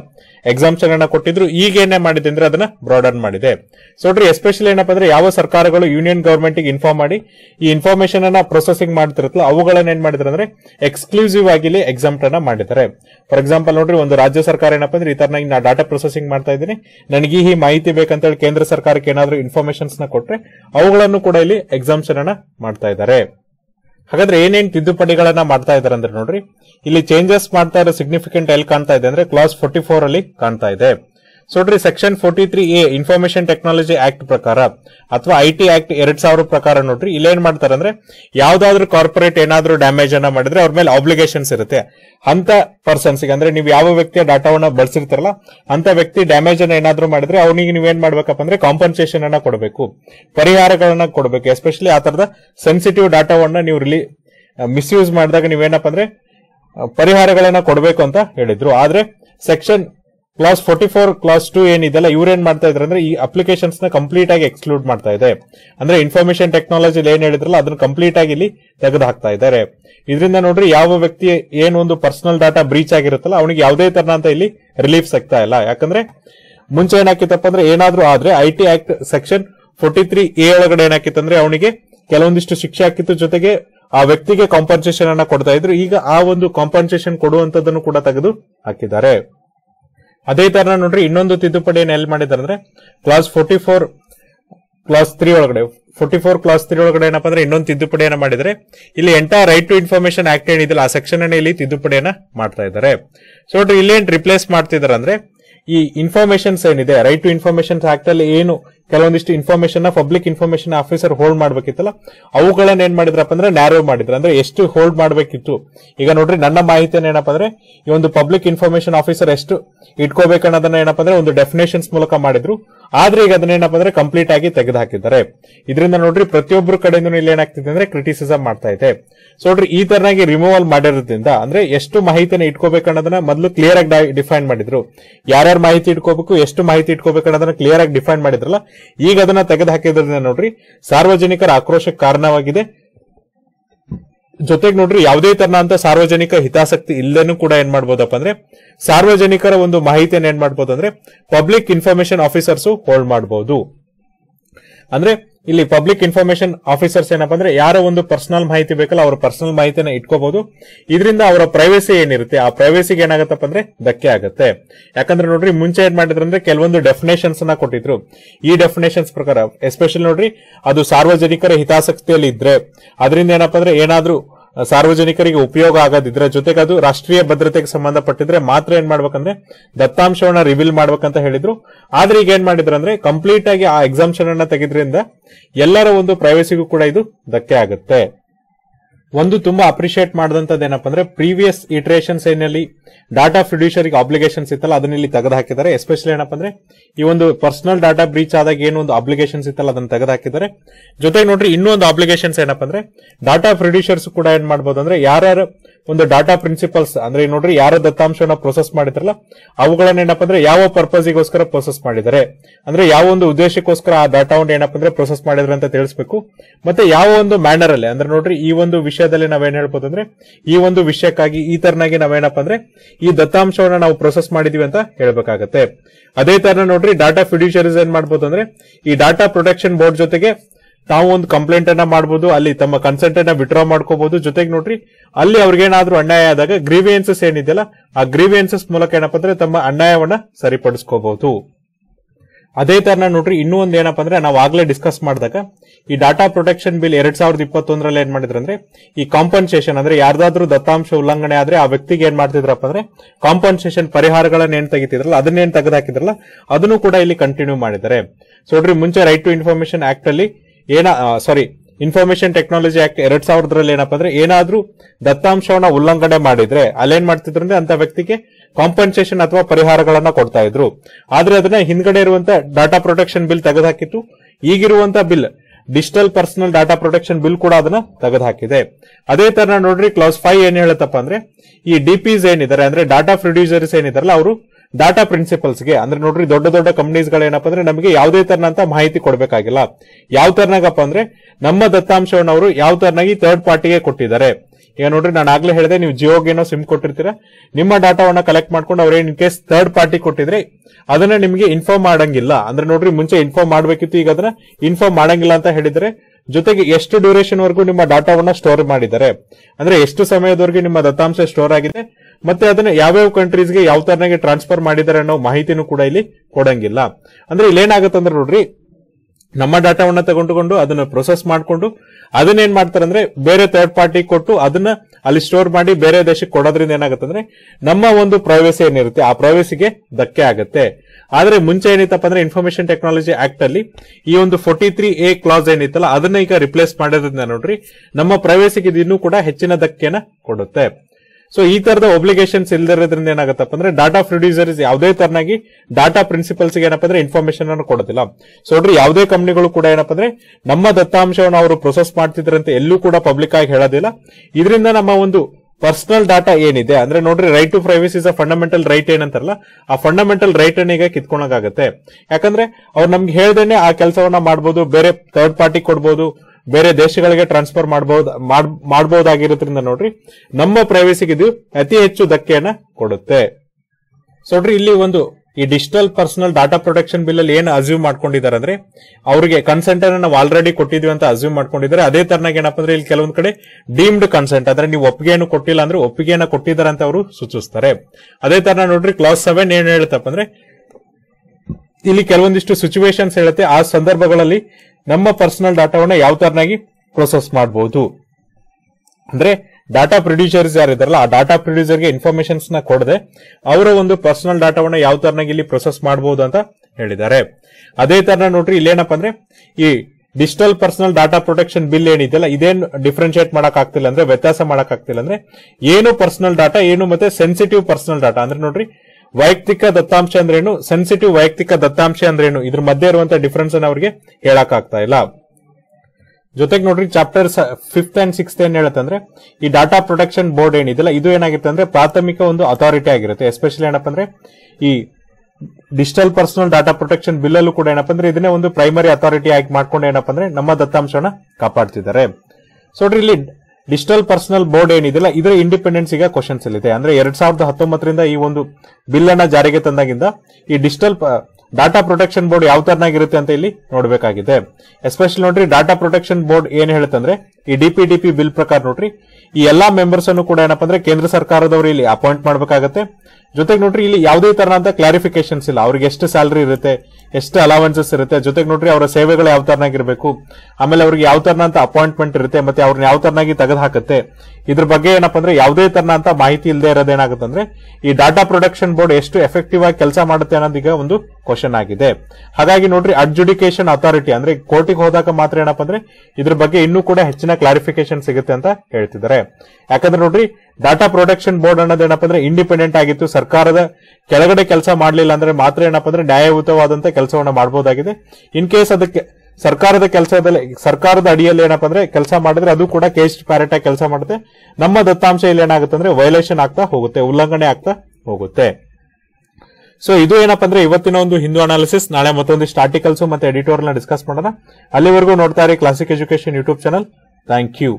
ಎಕ್ಸಾಮ್ಸ್ ಕೊಟ್ಟಿದ್ರು, ಈಗ ಏನೇ ಮಾಡಿದೆ ಅಂದ್ರೆ ಅದನ್ನ ಬ್ರಾಡನ್ ಮಾಡಿದೆ. ಸೊ ನೋಡ್ರಿ ಎಸ್ಪೆಷಲಿ ಏನಪ್ಪ ಅಂದ್ರೆ ಯಾವ ಸರ್ಕಾರಗಳು ಯೂನಿಯನ್ ಗವರ್ಮೆಂಟ್ ಇನ್ಫಾರ್ಮ್ ಮಾಡಿ, ಈ ಇನ್ಫಾರ್ಮೇಶನ್ ಅನ್ನ ಪ್ರೊಸೆಸಿಂಗ್ ಮಾಡ್ತಿರತ್ತಲ್ಲ, ಅವುಗಳನ್ನ ಏನ್ ಮಾಡಿದ್ರೆ ಅಂದ್ರೆ ಎಕ್ಸ್ಕ್ಲೂಸಿವ್ ಆಗಿ ಇಲ್ಲಿ ಎಕ್ಸಾಮ್ಟ್ ಅನ್ನ ಮಾಡಿದ್ದಾರೆ. ಫಾರ್ ಎಕ್ಸಾಂಪಲ್ ನೋಡ್ರಿ, ಒಂದು ರಾಜ್ಯ ಸರ್ಕಾರ ಏನಪ್ಪ ಅಂದ್ರೆ ಈ ತರ ನಾ ಡಾಟಾ ಪ್ರೊಸೆಸಿಂಗ್ ಮಾಡ್ತಾ ಇದ್ದೀನಿ. ನನಗೆ ಈ ಮಾಹಿತಿ ಬೇಕಂತ ಹೇಳಿ ಕೇಂದ್ರ ಸರ್ಕಾರಕ್ಕೆ ಏನಾದ್ರು ಇನ್ಫಾರ್ಮೇಶನ್ಸ್ನ ಕೊಟ್ರೆ, ಅವುಗಳನ್ನು ಕೂಡ ಇಲ್ಲಿ ಎಕ್ಸಾಮ್ಸ್ ಮಾಡ್ತಾ ಇದ್ದಾರೆ. ಹಾಗಾದ್ರೆ ಏನೇನ್ ತಿದ್ದುಪಡಿಗಳನ್ನ ಮಾಡ್ತಾ ಇದಾರೆ ಅಂದ್ರೆ ನೋಡ್ರಿ, ಇಲ್ಲಿ ಚೇಂಜಸ್ ಮಾಡ್ತಾ ಇರೋ ಸಿಗ್ನಿಫಿಕೆಂಟ್ ಎಲ್ಲಿ ಕಾಣ್ತಾ ಇದೆ ಅಂದ್ರೆ ಕ್ಲಾಸ್ ಫೋರ್ಟಿ ಫೋರ್ ಅಲ್ಲಿ ಕಾಣ್ತಾ ಇದೆ. ಸೊ ನೋಡ್ರಿ section forty three A information technology act ಪ್ರಕಾರ ಅಥವಾ ಐ ಟಿ ಆಕ್ಟ್ ಎರಡ್ ಸಾವಿರ ಪ್ರಕಾರ ನೋಡ್ರಿ ಇಲ್ಲೇನ್ ಮಾಡ್ತಾರೆ ಅಂದ್ರೆ ಯಾವ್ದಾದ್ರು ಕಾರ್ಪೊರೇಟ್ ಏನಾದ್ರೂ ಡ್ಯಾಮೇಜ್ ಅನ್ನ ಮಾಡಿದ್ರೆ ಅವ್ರ ಮೇಲೆ ಆಬ್ಲಿಗೇಷನ್ಸ್ ಇರುತ್ತೆ. ಅಂತ ಪರ್ಸನ್ಸ್ ಅಂದ್ರೆ ನೀವು ಯಾವ ವ್ಯಕ್ತಿಯ ಡಾಟಾವನ್ನ ಬಳಸಿರ್ತಾರಲ್ಲ, ಅಂತ ವ್ಯಕ್ತಿ ಡ್ಯಾಮೇಜ್ ಅನ್ನ ಏನಾದ್ರೂ ಮಾಡಿದ್ರೆ ಅವನಿಗೆ ನೀವೇನ್ ಮಾಡ್ಬೇಕಪ್ಪ ಅಂದ್ರೆ ಕಾಂಪನ್ಸೇಷನ್ ಅನ್ನ ಕೊಡಬೇಕು. ಪರಿಹಾರಗಳನ್ನ ಕೊಡಬೇಕು. ಎಸ್ಪೆಷಲಿ ಆ ತರದ ಸೆನ್ಸಿಟಿವ್ ಡಾಟಾವನ್ನ ನೀವು ರಿಲಿ ಮಿಸ್ಯೂಸ್ ಮಾಡಿದಾಗ ನೀವೇನಪ್ಪ ಅಂದ್ರೆ ಪರಿಹಾರಗಳನ್ನ ಕೊಡಬೇಕು ಅಂತ ಹೇಳಿದ್ರು. ಆದ್ರೆ section clause forty four, clause two ಏನಿದೆಲ್ಲ ಇವ್ರೇನ್ ಮಾಡ್ತಾ ಇದ್ರೆ ಅಂದ್ರೆ ಈ ಅಪ್ಲಿಕೇಶನ್ಸ್ನ ಕಂಪ್ಲೀಟ್ ಆಗಿ ಎಕ್ಸ್ಕ್ಲೂಡ್ ಮಾಡ್ತಾ ಇದೆ. ಅಂದ್ರೆ ಇನ್ಫಾರ್ಮೇಶನ್ ಟೆಕ್ನಾಲಜಿ ಏನ್ ಹೇಳಿದ್ರಲ್ಲ, ಅದನ್ನ ಕಂಪ್ಲೀಟ್ ಆಗಿ ಇಲ್ಲಿ ತೆಗೆದು ಹಾಕ್ತಾ ಇದ್ದಾರೆ. ಇದರಿಂದ ನೋಡ್ರಿ ಯಾವ ವ್ಯಕ್ತಿ ಏನ್ ಒಂದು ಪರ್ಸನಲ್ ಡಾಟಾ ಬ್ರೀಚ್ ಆಗಿರುತ್ತಲ್ಲ, ಅವನಿಗೆ ಯಾವುದೇ ತರನಂತ ಇಲ್ಲಿ ರಿಲೀಫ್ ಸಿಗ್ತಾ ಇಲ್ಲ. ಯಾಕಂದ್ರೆ ಮುಂಚೆ ಏನಾಕಿತ್ತಪ್ಪ ಅಂದ್ರೆ ಏನಾದ್ರೂ ಆದ್ರೆ I T act section forty three A ಒಳಗಡೆ ಏನಾಕಿತ್ತಂದ್ರೆ ಅವನಿಗೆ ಕೆಲವೊಂದಿಷ್ಟು ಶಿಕ್ಷೆ ಹಾಕಿತ್ತು ಜೊತೆಗೆ ಆ ವ್ಯಕ್ತಿಗೆ ಕಾಂಪನ್ಸೇಷನ್ ಅನ್ನ ಕೊಡ್ತಾ ಇದ್ರು. ಈಗ ಆ ಒಂದು ಕಾಂಪನ್ಸೇಷನ್ ಕೊಡುವಂತದನ್ನು ಕೂಡ ತೆಗೆದು ಹಾಕಿದ್ದಾರೆ ಅದೇ ತರ ನೋಡ್ರಿ, ಇನ್ನೊಂದು ತಿದ್ದುಪಡಿಯನ್ನು ಎಲ್ಲಿ ಮಾಡಿದಾರೆ ಅಂದ್ರೆ clause forty four clause three ಒಳಗಡೆ ಫೋರ್ಟಿ ಫೋರ್ ಕ್ಲಾಸ್ ತ್ರೀ ಒಳಗಡೆ ಏನಪ್ಪಾ ಅಂದ್ರೆ ಇನ್ನೊಂದು ತಿದ್ದುಪಡಿಯನ್ನು ಮಾಡಿದರೆ, ಇಲ್ಲಿ entire right to information act ಏನಿದಿಲ್ಲ ಆ ಸೆಕ್ಷನ್ ಅನ್ನ ಇಲ್ಲಿ ತಿದ್ದುಪಡಿಯನ್ನ ಮಾಡ್ತಾ ಇದ್ದಾರೆ. ಸೊ ನೋಡ್ರಿ ಇಲ್ಲೇನ್ ರಿಪ್ಲೇಸ್ ಮಾಡ್ತಿದಾರೆ ಅಂದ್ರೆ ಈ ಇನ್ಫಾರ್ಮೇಶನ್ಸ್ ಏನಿದೆ ರೈಟ್ ಟು ಇನ್ಫಾರ್ಮೇಶನ್ಸ್ ಆಕ್ಟ್ ಅಲ್ಲಿ ಏನು ಕೆಲವೊಂದಿಷ್ಟು information public information officer hold ಮಾಡ್ಬೇಕಿತ್ತಲ್ಲ? ಅವುಗಳನ್ನ ಏನ್ ಮಾಡಿದ್ರಪ್ಪ ಅಂದ್ರೆ ನ್ಯಾರೋ ಮಾಡಿದ್ರು. ಅಂದ್ರೆ ಎಷ್ಟು ಹೋಲ್ಡ್ ಮಾಡ್ಬೇಕಿತ್ತು? ಈಗ ನೋಡ್ರಿ, ನನ್ನ ಮಾಹಿತಿಯನ್ನು ಏನಪ್ಪ ಅಂದ್ರೆ, ಈ ಒಂದು ಪಬ್ಲಿಕ್ ಇನ್ಫಾರ್ಮೇಶನ್ ಆಫೀಸರ್ ಎಷ್ಟು ಇಟ್ಕೋಬೇಕನ್ನೋದನ್ನ ಏನಪ್ಪ ಅಂದ್ರೆ ಒಂದು ಡೆಫಿನೇಷನ್ಸ್ ಮೂಲಕ ಮಾಡಿದ್ರು. ಆದ್ರೆ ಈಗ ಅದನ್ನೇನಪ್ಪ ಅಂದ್ರೆ ಕಂಪ್ಲೀಟ್ ಆಗಿ ತೆಗೆದು ಹಾಕಿದ್ದಾರೆ. ಇದರಿಂದ ನೋಡ್ರಿ ಪ್ರತಿಯೊಬ್ಬರ ಕಡೆಯಿಂದ ಇಲ್ಲಿ ಏನಾಗ್ತಿದೆ ಅಂದ್ರೆ ಕ್ರಿಟಿಸಿಸಮ್ ಮಾಡ್ತಾ ಇದೆ. ಸೊ ನೋಡ್ರಿ, ಈ ತರನಾಗಿ ರಿಮೂವಲ್ ಮಾಡಿರೋದ್ರಿಂದ ಅಂದ್ರೆ ಎಷ್ಟು ಮಾಹಿತಿನ ಇಟ್ಕೋಬೇಕು ಅನ್ನೋದನ್ನ ಮೊದಲು ಕ್ಲಿಯರ್ ಆಗಿ ಡಿಫೈನ್ ಮಾಡಿದ್ರು. ಯಾರ್ಯಾರು ಮಾಹಿತಿ ಇಟ್ಕೋಬೇಕು, ಎಷ್ಟು ಮಾಹಿತಿ ಇಟ್ಕೋಬೇಕು ಅನ್ನೋದನ್ನ ಕ್ಲಿಯರ್ ಆಗಿ ಡಿಫೈನ್ ಮಾಡಿದ್ರಲ್ಲ, ಈಗ ಅದನ್ನ ತೆಗೆದು ಹಾಕಿದ್ರಿಂದ ನೋಡ್ರಿ ಸಾರ್ವಜನಿಕರ ಆಕ್ರೋಶಕ್ಕೆ ಕಾರಣವಾಗಿದೆ. ಜೊತೆಗೆ ನೋಡ್ರಿ ಯಾವುದೇ ತರನಾದಂತ ಸಾರ್ವಜನಿಕ ಹಿತಾಸಕ್ತಿ ಇಲ್ಲೇನು ಕೂಡ ಏನ್ ಮಾಡ್ಬೋದಪ್ಪ ಅಂದ್ರೆ, ಸಾರ್ವಜನಿಕರ ಒಂದು ಮಾಹಿತಿಯನ್ನು ಏನ್ ಮಾಡ್ಬೋದು ಅಂದ್ರೆ ಪಬ್ಲಿಕ್ ಇನ್ಫಾರ್ಮೇಶನ್ ಆಫೀಸರ್ಸ್ ಹೋಲ್ಡ್ ಮಾಡಬಹುದು ಅಂದ್ರೆ ಇಲ್ಲಿ ಪಬ್ಲಿಕ್ ಇನ್ಫಾರ್ಮೇಶನ್ ಆಫೀಸರ್ಸ್ ಏನಪ್ಪಾ ಅಂದ್ರೆ ಯಾರೋ ಒಂದು ಪರ್ಸನಲ್ ಮಾಹಿತಿ ಬೇಕಲ್ಲ ಅವರ ಪರ್ಸನಲ್ ಮಾಹಿತಿನ ಇಟ್ಕೋಬಹುದು ಇದರಿಂದ ಅವರ ಪ್ರೈವೇಸಿ ಏನಿರುತ್ತೆ? ಆ ಪ್ರೈವೇಸಿಗೆ ಏನಾಗತ್ತಪ್ಪ ಅಂದ್ರೆ ಧಕ್ಕೆ ಆಗುತ್ತೆ. ಯಾಕಂದ್ರೆ ನೋಡ್ರಿ, ಮುಂಚೆ ಏನ್ ಮಾಡಿದ್ರು ಅಂದ್ರೆ ಕೆಲವೊಂದು ಡೆಫಿನೇಷನ್ಸ್ ಅನ್ನ ಕೊಟ್ಟಿದ್ರು. ಈ ಡೆಫಿನೇಷನ್ಸ್ ಪ್ರಕಾರ ಎಸ್ಪೆಷಲಿ ನೋಡ್ರಿ, ಅದು ಸಾರ್ವಜನಿಕರ ಹಿತಾಸಕ್ತಿಯಲ್ಲಿ ಇದ್ರೆ, ಅದರಿಂದ ಏನಪ್ಪಾ ಅಂದ್ರೆ ಏನಾದ್ರೂ ಸಾರ್ವಜನಿಕರಿಗೆ ಉಪಯೋಗ ಆಗದಿದ್ರೆ ಜೊತೆಗೆ ಅದು ರಾಷ್ಟ್ರೀಯ ಭದ್ರತೆಗೆ ಸಂಬಂಧಪಟ್ಟಿದ್ರೆ ಮಾತ್ರ ಏನ್ ಮಾಡ್ಬೇಕಂದ್ರೆ ದತ್ತಾಂಶವನ್ನ ರಿವೀಲ್ ಮಾಡ್ಬೇಕಂತ ಹೇಳಿದ್ರು. ಆದ್ರೆ ಈಗ ಏನ್ ಮಾಡಿದ್ರು ಅಂದ್ರೆ ಕಂಪ್ಲೀಟ್ ಆಗಿ ಆ ಎಕ್ಸಾಮ್ಷನ್ ಅನ್ನ ತೆಗೆದ್ರಿಂದ ಎಲ್ಲರ ಒಂದು ಪ್ರೈವಸಿಗೂ ಕೂಡ ಇದು ಧಕ್ಕೆ ಆಗುತ್ತೆ. ಒಂದು ತುಂಬಾ ಅಪ್ರಿಶಿಯೇಟ್ ಮಾಡಿದಂತದ್ದು ಏನಪ್ಪಾ ಅಂದ್ರೆ ಪ್ರೀವಿಯಸ್ ಇಟರೇಷನ್ಸ್ ಏನಲ್ಲಿ ಡಾಟಾ ಗೆ ಆಬ್ಲಿಗೇಷನ್ಸ್ ಇತ್ತಲ್ಲ, ಅದನ್ನ ಇಲ್ಲಿ ತೆಗೆದು ಹಾಕಿದ್ದಾರೆ ಎಸ್ಪೆಷಲಿ ಏನಪ್ಪಾ ಅಂದ್ರೆ ಈ ಒಂದು ಪರ್ಸನಲ್ ಡಾಟಾ ಬ್ರೀಚ್ ಆದಾಗ ಏನು ಒಂದು ಅಬ್ಲಿಗೇಷನ್ಸ್ ಇತ್ತಲ್ಲ, ಅದನ್ನ ತೆಗೆದು ಹಾಕಿದ್ದಾರೆ ಜೊತೆಗೆ ನೋಡ್ರಿ ಇನ್ನೊಂದು ಅಬ್ಲಿಗೇಷನ್ಸ್ ಏನಪ್ಪಾ ಅಂದ್ರೆ ಡಾಟಾ ಪ್ರೊಡ್ಯೂಸರ್ಸ್ ಕೂಡ ಏನ್ ಮಾಡಬಹುದು ಅಂದ್ರೆ ಯಾರ್ಯಾರು ಒಂದು ಡಾಟಾ ಪ್ರಿನ್ಸಿಪಲ್ಸ್ ಅಂದ್ರೆ ನೋಡ್ರಿ ಯಾರ ದತ್ತಾಂಶವನ್ನ ಪ್ರೊಸೆಸ್ ಮಾಡಿದ್ರಲ್ಲ, ಅವುಗಳನ್ನ ಏನಪ್ಪ ಅಂದ್ರೆ ಯಾವ ಪರ್ಪಸ್ಗೋಸ್ಕರ ಪ್ರೊಸೆಸ್ ಮಾಡಿದ್ದಾರೆ. ಅಂದ್ರೆ ಯಾವ ಒಂದು ಉದ್ದೇಶಕ್ಕೋಸ್ಕರ ಆ ಡಾಟಾವನ್ನು ಏನಪ್ಪ ಅಂದ್ರೆ ಪ್ರೊಸೆಸ್ ಮಾಡಿದ್ರೆ ಅಂತ ತಿಳಿಸ್ಬೇಕು. ಮತ್ತೆ ಯಾವ ಒಂದು ಮ್ಯಾನರ್ ಅಲ್ಲಿ, ಅಂದ್ರೆ ನೋಡ್ರಿ ಈ ಒಂದು ವಿಷಯದಲ್ಲಿ ನಾವೇನ್ ಹೇಳ್ಬೋದು ಅಂದ್ರೆ, ಈ ಒಂದು ವಿಷಯಕ್ಕಾಗಿ ಈ ತರನಾಗಿ ನಾವೇನಪ್ಪ ಅಂದ್ರೆ ಈ ದತ್ತಾಂಶವನ್ನ ನಾವು ಪ್ರೊಸೆಸ್ ಮಾಡಿದೀವಿ ಅಂತ ಹೇಳ್ಬೇಕಾಗತ್ತೆ. ಅದೇ ತರ ನೋಡ್ರಿ ಡಾಟಾ ಫ್ಯೂಡಿಷರೀಸ್ ಏನ್ ಮಾಡ್ಬೋದು ಅಂದ್ರೆ, ಈ ಡಾಟಾ ಪ್ರೊಟೆಕ್ಷನ್ ಬೋರ್ಡ್ ಜೊತೆಗೆ ತಾವು ಒಂದು ಕಂಪ್ಲೇಂಟ್ ಅನ್ನ ಮಾಡಬಹುದು ಅಲ್ಲಿ ತಮ್ಮ ಕನ್ಸೆಂಟ್ ಅನ್ನ ವಿಡ್ರಾ ಮಾಡ್ಕೋಬಹುದು ಜೊತೆಗೆ ನೋಡ್ರಿ, ಅಲ್ಲಿ ಅವ್ರಿಗೇನಾದ್ರೂ ಅನ್ಯಾಯ ಆದಾಗ ಗ್ರೀವಿಯನ್ಸಸ್ ಏನಿದೆಯಲ್ಲ, ಆ ಗ್ರೀವಿಯನ್ಸಸ್ ಮೂಲಕ ಏನಪ್ಪಾ ಅಂದ್ರೆ ತಮ್ಮ ಅನ್ಯಾಯವನ್ನ ಸರಿಪಡಿಸ್ಕೋಬಹುದು. ಅದೇ ತರ ನೋಡ್ರಿ, ಇನ್ನೂ ಒಂದ್ ಏನಪ್ಪಾ ಅಂದ್ರೆ ನಾವು ಆಗ್ಲೇ ಡಿಸ್ಕಸ್ ಮಾಡಿದಾಗ, ಈ ಡಾಟಾ ಪ್ರೊಟೆಕ್ಷನ್ ಬಿಲ್ ಎರಡ್ ಸಾವಿರದ ಇಪ್ಪತ್ತೊಂದರಲ್ಲಿ ಏನ್ ಮಾಡಿದ್ರು ಅಂದ್ರೆ, ಈ ಕಾಂಪನ್ಸೇಷನ್ ಅಂದ್ರೆ ಯಾರ್ದಾದ್ರೂ ದತ್ತಾಂಶ ಉಲ್ಲಂಘನೆ ಆದ್ರೆ ಆ ವ್ಯಕ್ತಿಗೆ ಏನ್ ಮಾಡ್ತಿದ್ರಪ್ಪ ಅಂದ್ರೆ ಕಾಂಪನ್ಸೇಷನ್ ಪರಿಹಾರಗಳನ್ನ ಏನ್ ತೆಗಿತಿದ್ರಲ್ಲ, ಅದನ್ನೇನ್ ತೆಗೆದಾಕಿದ್ರಲ್ಲ ಅದನ್ನು ಕೂಡ ಇಲ್ಲಿ ಕಂಟಿನ್ಯೂ ಮಾಡಿದ್ದಾರೆ. ಸೊ ನೋಡ್ರಿ ಮುಂಚೆ ರೈಟ್ ಟು ಇನ್ಫಾರ್ಮೇಶನ್ ಆಕ್ಟ್ ಅಲ್ಲಿ ಏನ ಸಾರಿ ಇನ್ಫಾರ್ಮೇಶನ್ ಟೆಕ್ನಾಲಜಿ ಆಕ್ಟ್ ಎರಡ್ ಸಾವಿರದ್ರಲ್ಲಿ ಏನಪ್ಪ ಅಂದ್ರೆ ಏನಾದ್ರೂ ದತ್ತಾಂಶವನ್ನ ಉಲ್ಲಂಘನೆ ಮಾಡಿದ್ರೆ ಅಲ್ಲೇನ್ ಮಾಡ್ತಿದ್ರು ಅಂತ ವ್ಯಕ್ತಿಗೆ ಕಾಂಪನ್ಸೇಷನ್ ಅಥವಾ ಪರಿಹಾರಗಳನ್ನ ಕೊಡ್ತಾ ಇದ್ರು. ಆದ್ರೆ ಅದನ್ನ ಹಿಂದ್ಗಡೆ ಇರುವಂತ ಡಾಟಾ ಪ್ರೊಟೆಕ್ಷನ್ ಬಿಲ್ ತೆಗೆದುಹಾಕಿತ್ತು. ಈಗಿರುವಂತ bill digital personal data protection bill ಕೂಡ ಅದನ್ನ ತೆಗೆದುಹಾಕಿದೆ. ಅದೇ ತರ ನೋಡ್ರಿ ಕ್ಲಾಸ್ ಫೈವ್ ಏನ್ ಹೇಳುತ್ತಪ್ಪ ಅಂದ್ರೆ ಈ ಡಿಪಿಸ್ ಏನಿದ್ದಾರೆ ಅಂದ್ರೆ ಡಾಟಾ ಪ್ರೊಡ್ಯೂಸರ್ಸ್ ಏನಿದಾರಲ್ಲ ಅವರು ಡಾಟಾ ಪ್ರಿನ್ಸಿಪಲ್ಸ್ಗೆ ಅಂದ್ರೆ ನೋಡ್ರಿ ದೊಡ್ಡ ದೊಡ್ಡ ಕಂಪನೀಸ್ ಏನಪ್ಪಾ ಅಂದ್ರೆ ನಮಗೆ ಯಾವುದೇ ತರನಂತ ಮಾಹಿತಿ ಕೊಡಬೇಕಾಗಿಲ್ಲ. ಯಾವ ತರನಾಗಪ್ಪ ಅಂದ್ರೆ ನಮ್ಮ ದತ್ತಾಂಶವನ್ನು ಅವರು ಯಾವ ತರನಾಗಿ ಥರ್ಡ್ ಪಾರ್ಟಿಗೆ ಕೊಟ್ಟಿದ್ದಾರೆ. ಈಗ ನೋಡ್ರಿ ನಾನು ಆಗ್ಲೇ ಹೇಳಿದೆ, ನೀವು ಜಿಯೋಗೆ ಏನೋ ಸಿಮ್ ಕೊಟ್ಟಿರ್ತೀರಾ, ನಿಮ್ಮ ಡಾಟಾವನ್ನ ಕಲೆಕ್ಟ್ ಮಾಡ್ಕೊಂಡು ಅವ್ರೇನ್ ಇನ್ ಕೇಸ್ ಥರ್ಡ್ ಪಾರ್ಟಿ ಕೊಟ್ಟಿದ್ರೆ, ಅದನ್ನ ನಿಮಗೆ ಇನ್ಫಾರ್ಮ್ ಮಾಡಂಗಿಲ್ಲ. ಅಂದ್ರೆ ನೋಡ್ರಿ ಮುಂಚೆ ಇನ್ಫಾರ್ಮ್ ಮಾಡಬೇಕಿತ್ತು, ಈಗ ಅದನ್ನ ಇನ್ಫಾರ್ಮ್ ಮಾಡಂಗಿಲ್ಲ ಅಂತ ಹೇಳಿದ್ರೆ, ಜೊತೆಗೆ ಎಷ್ಟು ಡ್ಯೂರೇಷನ್ ವರೆಗೂ ನಿಮ್ಮ ಡಾಟಾವನ್ನ ಸ್ಟೋರ್ ಮಾಡಿದ್ದಾರೆ. ಅಂದ್ರೆ ಎಷ್ಟು ಸಮಯದವರೆಗೂ ನಿಮ್ಮ ದತ್ತಾಂಶ ಸ್ಟೋರ್ ಆಗಿದೆ ಮತ್ತೆ ಅದನ್ನ ಯಾವ್ಯಾವ ಕಂಟ್ರೀಸ್ಗೆ ಯಾವ ತರನಾಗಿ ಟ್ರಾನ್ಸ್ಫರ್ ಮಾಡಿದ್ದಾರೆ ಅನ್ನೋ ಮಾಹಿತಿನೂ ಕೂಡ ಇಲ್ಲಿ ಕೊಡಂಗಿಲ್ಲ. ಅಂದ್ರೆ ಇಲ್ಲಿ ಏನಾಗುತ್ತಂದ್ರೆ ನೋಡ್ರಿ, ನಮ್ಮ ಡಾಟಾವನ್ನ ತಗೊಂಡುಕೊಂಡು ಅದನ್ನ ಪ್ರೊಸೆಸ್ ಮಾಡಿಕೊಂಡು ಅದನ್ನ ಏನ್ ಮಾಡ್ತಾರೆ ಅಂದ್ರೆ ಬೇರೆ ಥರ್ಡ್ ಪಾರ್ಟಿ ಕೊಟ್ಟು ಅದನ್ನ ಅಲ್ಲಿ ಸ್ಟೋರ್ ಮಾಡಿ ಬೇರೆ ದೇಶಕ್ಕೆ ಕೊಡೋದ್ರಿಂದ ಏನಾಗುತ್ತೆ ಅಂದ್ರೆ ನಮ್ಮ ಒಂದು ಪ್ರೈವೇಸಿ ಏನಿರುತ್ತೆ, ಆ ಪ್ರೈವೇಸಿಗೆ ಧಕ್ಕೆ ಆಗುತ್ತೆ. ಆದ್ರೆ ಮುಂಚೆ ಏನಿತ್ತಪ್ಪ ಅಂದ್ರೆ ಇನ್ಫಾರ್ಮೇಶನ್ ಟೆಕ್ನಾಲಜಿ ಆಕ್ಟ್ ಅಲ್ಲಿ ಈ ಒಂದು ಫೋರ್ಟಿ ತ್ರೀ ಎ ಕ್ಲಾಸ್ ಏನಿತ್ತಲ್ಲ, ಅದನ್ನ ಈಗ ರಿಪ್ಲೇಸ್ ಮಾಡೋದ್ರಿಂದ ನೋಡ್ರಿ, ನಮ್ಮ ಪ್ರೈವೇಸಿಗೆ ಇನ್ನೂ ಕೂಡ ಹೆಚ್ಚಿನ ಧಕ್ಕೆನ ಕೊಡುತ್ತೆ. ಸೊ ಈ ತರದ ಒಬ್ಲಿಗೇಷನ್ಸ್ ಇಲ್ದಿರೋದ್ರಿಂದ ಏನಾಗತ್ತಪ್ಪ ಅಂದ್ರೆ ಡಾಟಾ ಪ್ರೊಡ್ಯೂಸರ್ಸ್ ಯಾವುದೇ ತರನಾಗಿ ಡಾಟಾ ಪ್ರಿನ್ಸಿಪಲ್ಸ್ ಏನಪ್ಪ ಅಂದ್ರೆ ಇನ್ಫಾರ್ಮೇಶನ್ ಅನ್ನು ಕೊಡೋದಿಲ್ಲ. ಸೊ ನೋಡ್ರಿ, ಯಾವುದೇ ಕಂಪನಿಗಳು ಕೂಡ ಏನಪ್ಪ ಅಂದ್ರೆ, ನಮ್ಮ ದತ್ತಾಂಶವನ್ನು ಅವರು ಪ್ರೊಸೆಸ್ ಮಾಡ್ತಿದ್ರಂತೆ ಎಲ್ಲೂ ಕೂಡ ಪಬ್ಲಿಕ್ ಆಗಿ ಹೇಳೋದಿಲ್ಲ. ಇದರಿಂದ ನಮ್ಮ ಒಂದು ಪರ್ಸನಲ್ ಡಾಟಾ ಏನಿದೆ, ಅಂದ್ರೆ ನೋಡ್ರಿ right to privacy is a fundamental right ಏನಂತಾರಲ್ಲ, ಆ ಫಂಡಮೆಂಟಲ್ ರೈಟ್ ಅನ್ನ ಈಗ ಕಿತ್ಕೊಳಕಾಗತ್ತೆ ಯಾಕಂದ್ರೆ, ಅವ್ರು ನಮ್ಗೆ ಹೇಳ್ದೇನೆ ಆ ಕೆಲಸವನ್ನ ಮಾಡಬಹುದು ಬೇರೆ ಥರ್ಡ್ ಪಾರ್ಟಿ ಕೊಡ್ಬೋದು ಬೇರೆ ದೇಶಗಳಿಗೆ ಟ್ರಾನ್ಸ್ಫರ್ ಮಾಡಬಹುದು ಮಾಡಬಹುದಾಗಿರೋದ್ರಿಂದ ನೋಡ್ರಿ, ನಮ್ಮ ಪ್ರೈವೇಸಿಗೆ ಇದು ಅತಿ ಹೆಚ್ಚು ಧಕ್ಕೆಯನ್ನ ಕೊಡುತ್ತೆ. ನೋಡ್ರಿ ಇಲ್ಲಿ ಒಂದು ಈ digital personal data protection bill ಅಲ್ಲಿ ಏನು ಅಸ್ಯೂಮ್ ಮಾಡ್ಕೊಂಡಿದ್ದಾರೆ ಅಂದ್ರೆ, ಅವರಿಗೆ ಕನ್ಸೆಂಟ್ ಅನ್ನು ನಾವು ಆಲ್ರೆಡಿ ಕೊಟ್ಟಿದ್ವಿ ಅಂತ ಅಸ್ಯೂಮ್ ಮಾಡ್ಕೊಂಡಿದ್ದಾರೆ. ಅದೇ ತರನಾಗ ಏನಪ್ಪ ಅಂದ್ರೆ ಇಲ್ಲಿ ಕೆಲವೊಂದ್ ಕಡೆ ಡೀಮ್ಡ್ ಕನ್ಸೆಂಟ್ ಅಂದ್ರೆ ನೀವು ಒಪ್ಪಿಗೆಯನ್ನು ಕೊಟ್ಟಿಲ್ಲ ಅಂದ್ರೆ ಒಪ್ಪಿಗೆಯನ್ನ ಕೊಟ್ಟಿದ್ದಾರೆ ಅಂತ ಅವರು ಸೂಚಿಸ್ತಾರೆ. ಅದೇ ತರ ನೋಡ್ರಿ ಕ್ಲಾಸ್ ಸೆವೆನ್ ಏನ್ ಹೇಳ್ತಪ್ಪ ಅಂದ್ರೆ, ಇಲ್ಲಿ ಕೆಲವೊಂದಿಷ್ಟು ಸಿಚುವೇಶನ್ಸ್ ಹೇಳುತ್ತೆ. ಆ ಸಂದರ್ಭಗಳಲ್ಲಿ ನಮ್ಮ ಪರ್ಸನಲ್ ಡಾಟಾವನ್ನ ಯಾವ ತರನಾಗಿ ಪ್ರೊಸೆಸ್ ಮಾಡಬಹುದು ಅಂದ್ರೆ ಡಾಟಾ ಪ್ರೊಡ್ಯೂಸರ್ಸ್ ಯಾರಿದಾರಲ್ಲ ಆ ಡಾಟಾ ಪ್ರೊಡ್ಯೂಸರ್ಗೆ ಇನ್ಫಾರ್ಮೇಶನ್ಸ್ನ ಕೊಡದೆ ಅವರ ಒಂದು ಪರ್ಸನಲ್ ಡಾಟಾವನ್ನ ಯಾವ ತರನಾಗಿ ಇಲ್ಲಿ ಪ್ರೊಸೆಸ್ ಮಾಡಬಹುದು ಅಂತ ಹೇಳಿದ್ದಾರೆ. ಅದೇ ತರ ನೋಡ್ರಿ, ಇಲ್ಲೇನಪ್ಪ ಅಂದ್ರೆ ಈ digital personal data protection bill ಏನಿದೆಯಲ್ಲ ಇದೇನ್ ಡಿಫ್ರೆನ್ಶಿಯೇಟ್ ಮಾಡಕ್ ಆಗ್ತಿಲ್ಲ ಅಂದ್ರೆ, ವ್ಯತ್ಯಾಸ ಮಾಡಕ್ ಆಗ್ತಿಲ್ಲ ಅಂದ್ರೆ, ಏನು ಪರ್ಸನಲ್ ಡಾಟಾ ಏನು ಮತ್ತೆ ಸೆನ್ಸಿಟಿವ್ ಪರ್ಸನಲ್ ಡಾಟಾ ಅಂದ್ರೆ ನೋಡ್ರಿ ವೈಯಕ್ತಿಕ ದತ್ತಾಂಶ ಅಂದ್ರೇನು? ಸೆನ್ಸಿಟಿವ್ ವೈಯಕ್ತಿಕ ದತ್ತಾಂಶ ಅಂದ್ರೇನು? ಇದ್ರ ಮಧ್ಯೆ ಇರುವಂತಹ ಡಿಫರೆನ್ಸ್ ಅನ್ನ ಅವ್ರಿಗೆ ಹೇಳಕ್ ಆಗ್ತಾ ಇಲ್ಲ. ಜೊತೆಗೆ ನೋಡ್ರಿ ಚಾಪ್ಟರ್ ಫಿಫ್ತ್ ಅಂಡ್ ಸಿಕ್ಸ್ತ್ ಏನ್ ಹೇಳತ್ತಂದ್ರೆ ಈ ಡಾಟಾ ಪ್ರೊಟೆಕ್ಷನ್ ಬೋರ್ಡ್ ಏನಿದೆಲ್ಲ, ಇದು ಏನಾಗಿರುತ್ತೆ ಅಂದ್ರೆ ಪ್ರಾಥಮಿಕ ಒಂದು ಅಥಾರಿಟಿ ಆಗಿರುತ್ತೆ. ಎಸ್ಪೆಷಲಿ ಏನಪ್ಪ ಅಂದ್ರೆ, ಈ digital personal data protection bill ಅಲ್ಲೂ ಕೂಡ ಏನಪ್ಪ ಅಂದ್ರೆ, ಇದನ್ನೇ ಒಂದು ಪ್ರೈಮರಿ ಅಥಾರಿಟಿ ಆಗಿ ಮಾಡ್ಕೊಂಡು ಏನಪ್ಪ ಅಂದ್ರೆ, ನಮ್ಮ ದತ್ತಾಂಶನ ಕಾಪಾಡ್ತಿದ್ದಾರೆ. ಸೊ ಇಲ್ಲಿ ಡಿಜಿಟಲ್ ಪರ್ಸನಲ್ ಬೋರ್ಡ್ ಏನಿದೆಯಲ್ಲ, ಇದರ ಇಂಡಿಪೆಂಡೆನ್ಸ್ ಈಗ ಕ್ವಶನ್ಸ್ ಇದೆ ಅಂದ್ರೆ ಎರಡ್ ಸಾವಿರದ ಹತ್ತೊಂಬತ್ತರಿಂದ ಈ ಒಂದು ಬಿಲ್ ಅನ್ನ ಜಾರಿಗೆ ತಂದಾಗಿಂದ ಈ ಡಿಜಿಟಲ್ ಡಾಟಾ ಪ್ರೊಟೆಕ್ಷನ್ ಬೋರ್ಡ್ ಯಾವ ತರನಾಗಿರುತ್ತೆ ಅಂತ ಇಲ್ಲಿ ನೋಡಬೇಕಾಗಿದೆ. ಎಸ್ಪೆಷಲಿ ನೋಡ್ರಿ ಡಾಟಾ ಪ್ರೊಟೆಕ್ಷನ್ ಬೋರ್ಡ್ ಏನ್ ಹೇಳುತ್ತಂದ್ರೆ ಈ ಡಿಪಿಡಿಪಿ ಬಿಲ್ ಪ್ರಕಾರ ನೋಡ್ರಿ, ಈ ಎಲ್ಲಾ ಮೆಂಬರ್ಸ್ ಅನ್ನು ಕೂಡ ಏನಪ್ಪ ಅಂದ್ರೆ ಕೇಂದ್ರ ಸರ್ಕಾರದವರು ಇಲ್ಲಿ ಅಪಾಯಿಂಟ್ ಮಾಡಬೇಕಾಗತ್ತೆ. ಜೊತೆಗೆ ನೋಡ್ರಿ, ಇಲ್ಲಿ ಯಾವುದೇ ತರನಾದ ಕ್ಲಾರಿಫಿಕೇಶನ್ಸ್ ಇಲ್ಲ. ಅವ್ರಿಗೆ ಎಷ್ಟು ಸ್ಯಾಲರಿ ಇರುತ್ತೆ ಎಷ್ಟು ಅಲವೆನ್ಸಸ್ ಇರುತ್ತೆ, ಜೊತೆಗೆ ನೋಡ್ರಿ ಅವರ ಸೇವೆಗಳು ಯಾವ ತರನಾಗಿರ್ಬೇಕು. ಆಮೇಲೆ ಅವ್ರಿಗೆ ಯಾವ ತರನಂತ ಅಪಾಯಿಂಟ್ಮೆಂಟ್ ಇರುತ್ತೆ, ಮತ್ತೆ ಅವ್ರನ್ನ ಯಾವ ತರನಾಗಿ ತೆಗೆದು ಹಾಕುತ್ತೆ. ಇದ್ರ ಬಗ್ಗೆ ಏನಪ್ಪ ಅಂದ್ರೆ ಯಾವುದೇ ತರನಂತ ಮಾಹಿತಿ ಇಲ್ಲದೆ ಇರೋದೇನಾಗುತ್ತೆ ಅಂದ್ರೆ ಈ ಡಾಟಾ ಪ್ರೊಡಕ್ಷನ್ ಬೋರ್ಡ್ ಎಷ್ಟು ಎಫೆಕ್ಟಿವ್ ಆಗಿ ಕೆಲಸ ಮಾಡುತ್ತೆ ಅನ್ನೋದು ಈಗ ಒಂದು ಕ್ವಶನ್ ಆಗಿದೆ. ಹಾಗಾಗಿ ನೋಡ್ರಿ ಅಡ್ಜುಡಿಕೇಶನ್ ಅಥಾರಿಟಿ ಅಂದ್ರೆ ಕೋರ್ಟಿಗೆ ಹೋದಾಗ ಮಾತ್ರ ಏನಪ್ಪ ಅಂದ್ರೆ ಇದ್ರ ಬಗ್ಗೆ ಇನ್ನೂ ಕೂಡ ಹೆಚ್ಚಿನ ಕ್ಲಾರಿಫಿಕೇಶನ್ ಸಿಗುತ್ತೆ ಅಂತ ಹೇಳ್ತಿದ್ದಾರೆ. ಯಾಕಂದ್ರೆ ನೋಡ್ರಿ ಡಾಟಾ ಪ್ರೊಟೆಕ್ಷನ್ ಬೋರ್ಡ್ ಅನ್ನೋದು ಏನಪ್ಪ ಅಂದ್ರೆ ಇಂಡಿಪೆಂಡೆಂಟ್ ಆಗಿತ್ತು. ಸರ್ಕಾರದ ಕೆಳಗಡೆ ಕೆಲಸ ಮಾಡಲಿಲ್ಲ ಅಂದ್ರೆ ಮಾತ್ರ ಏನಪ್ಪ ಅಂದ್ರೆ ನ್ಯಾಯಯುತವಾದಂತ ಕೆಲಸವನ್ನ ಮಾಡಬಹುದಾಗಿದೆ ಇನ್ ಕೇಸ್ ಅದಕ್ಕೆ ಸರ್ಕಾರದ ಕೆಲಸದಲ್ಲಿ, ಸರ್ಕಾರದ ಅಡಿಯಲ್ಲಿ ಏನಪ್ಪ ಅಂದ್ರೆ ಕೆಲಸ ಮಾಡಿದ್ರೆ ಅದು ಕೂಡ ಕೇಸ್ ಪ್ಯಾರೆಟ್ ಆಗಿ ಕೆಲಸ ಮಾಡುತ್ತೆ. ನಮ್ಮ ದತ್ತಾಂಶ ಇಲ್ಲಿ ಏನಾಗುತ್ತೆ ಅಂದ್ರೆ ವೈಲೇಷನ್ ಆಗ್ತಾ ಹೋಗುತ್ತೆ, ಉಲ್ಲಂಘನೆ ಆಗ್ತಾ ಹೋಗುತ್ತೆ. ಸೊ ಇದು ಏನಪ್ಪ ಅಂದ್ರೆ ಇವತ್ತಿನ ಒಂದು ಹಿಂದೂ ಅನಾಲಿಸಿಸ್ ನಾಳೆ ಮತ್ತೊಂದಿಷ್ಟು ಆರ್ಟಿಕಲ್ಸ್ ಮತ್ತೆ ಎಡಿಟೋರ್ನ ಡಿಸ್ಕಸ್ ಮಾಡೋಣ. ಅಲ್ಲಿವರೆಗೂ ನೋಡ್ತಾ ಇರಿ classic education YouTube channel thank you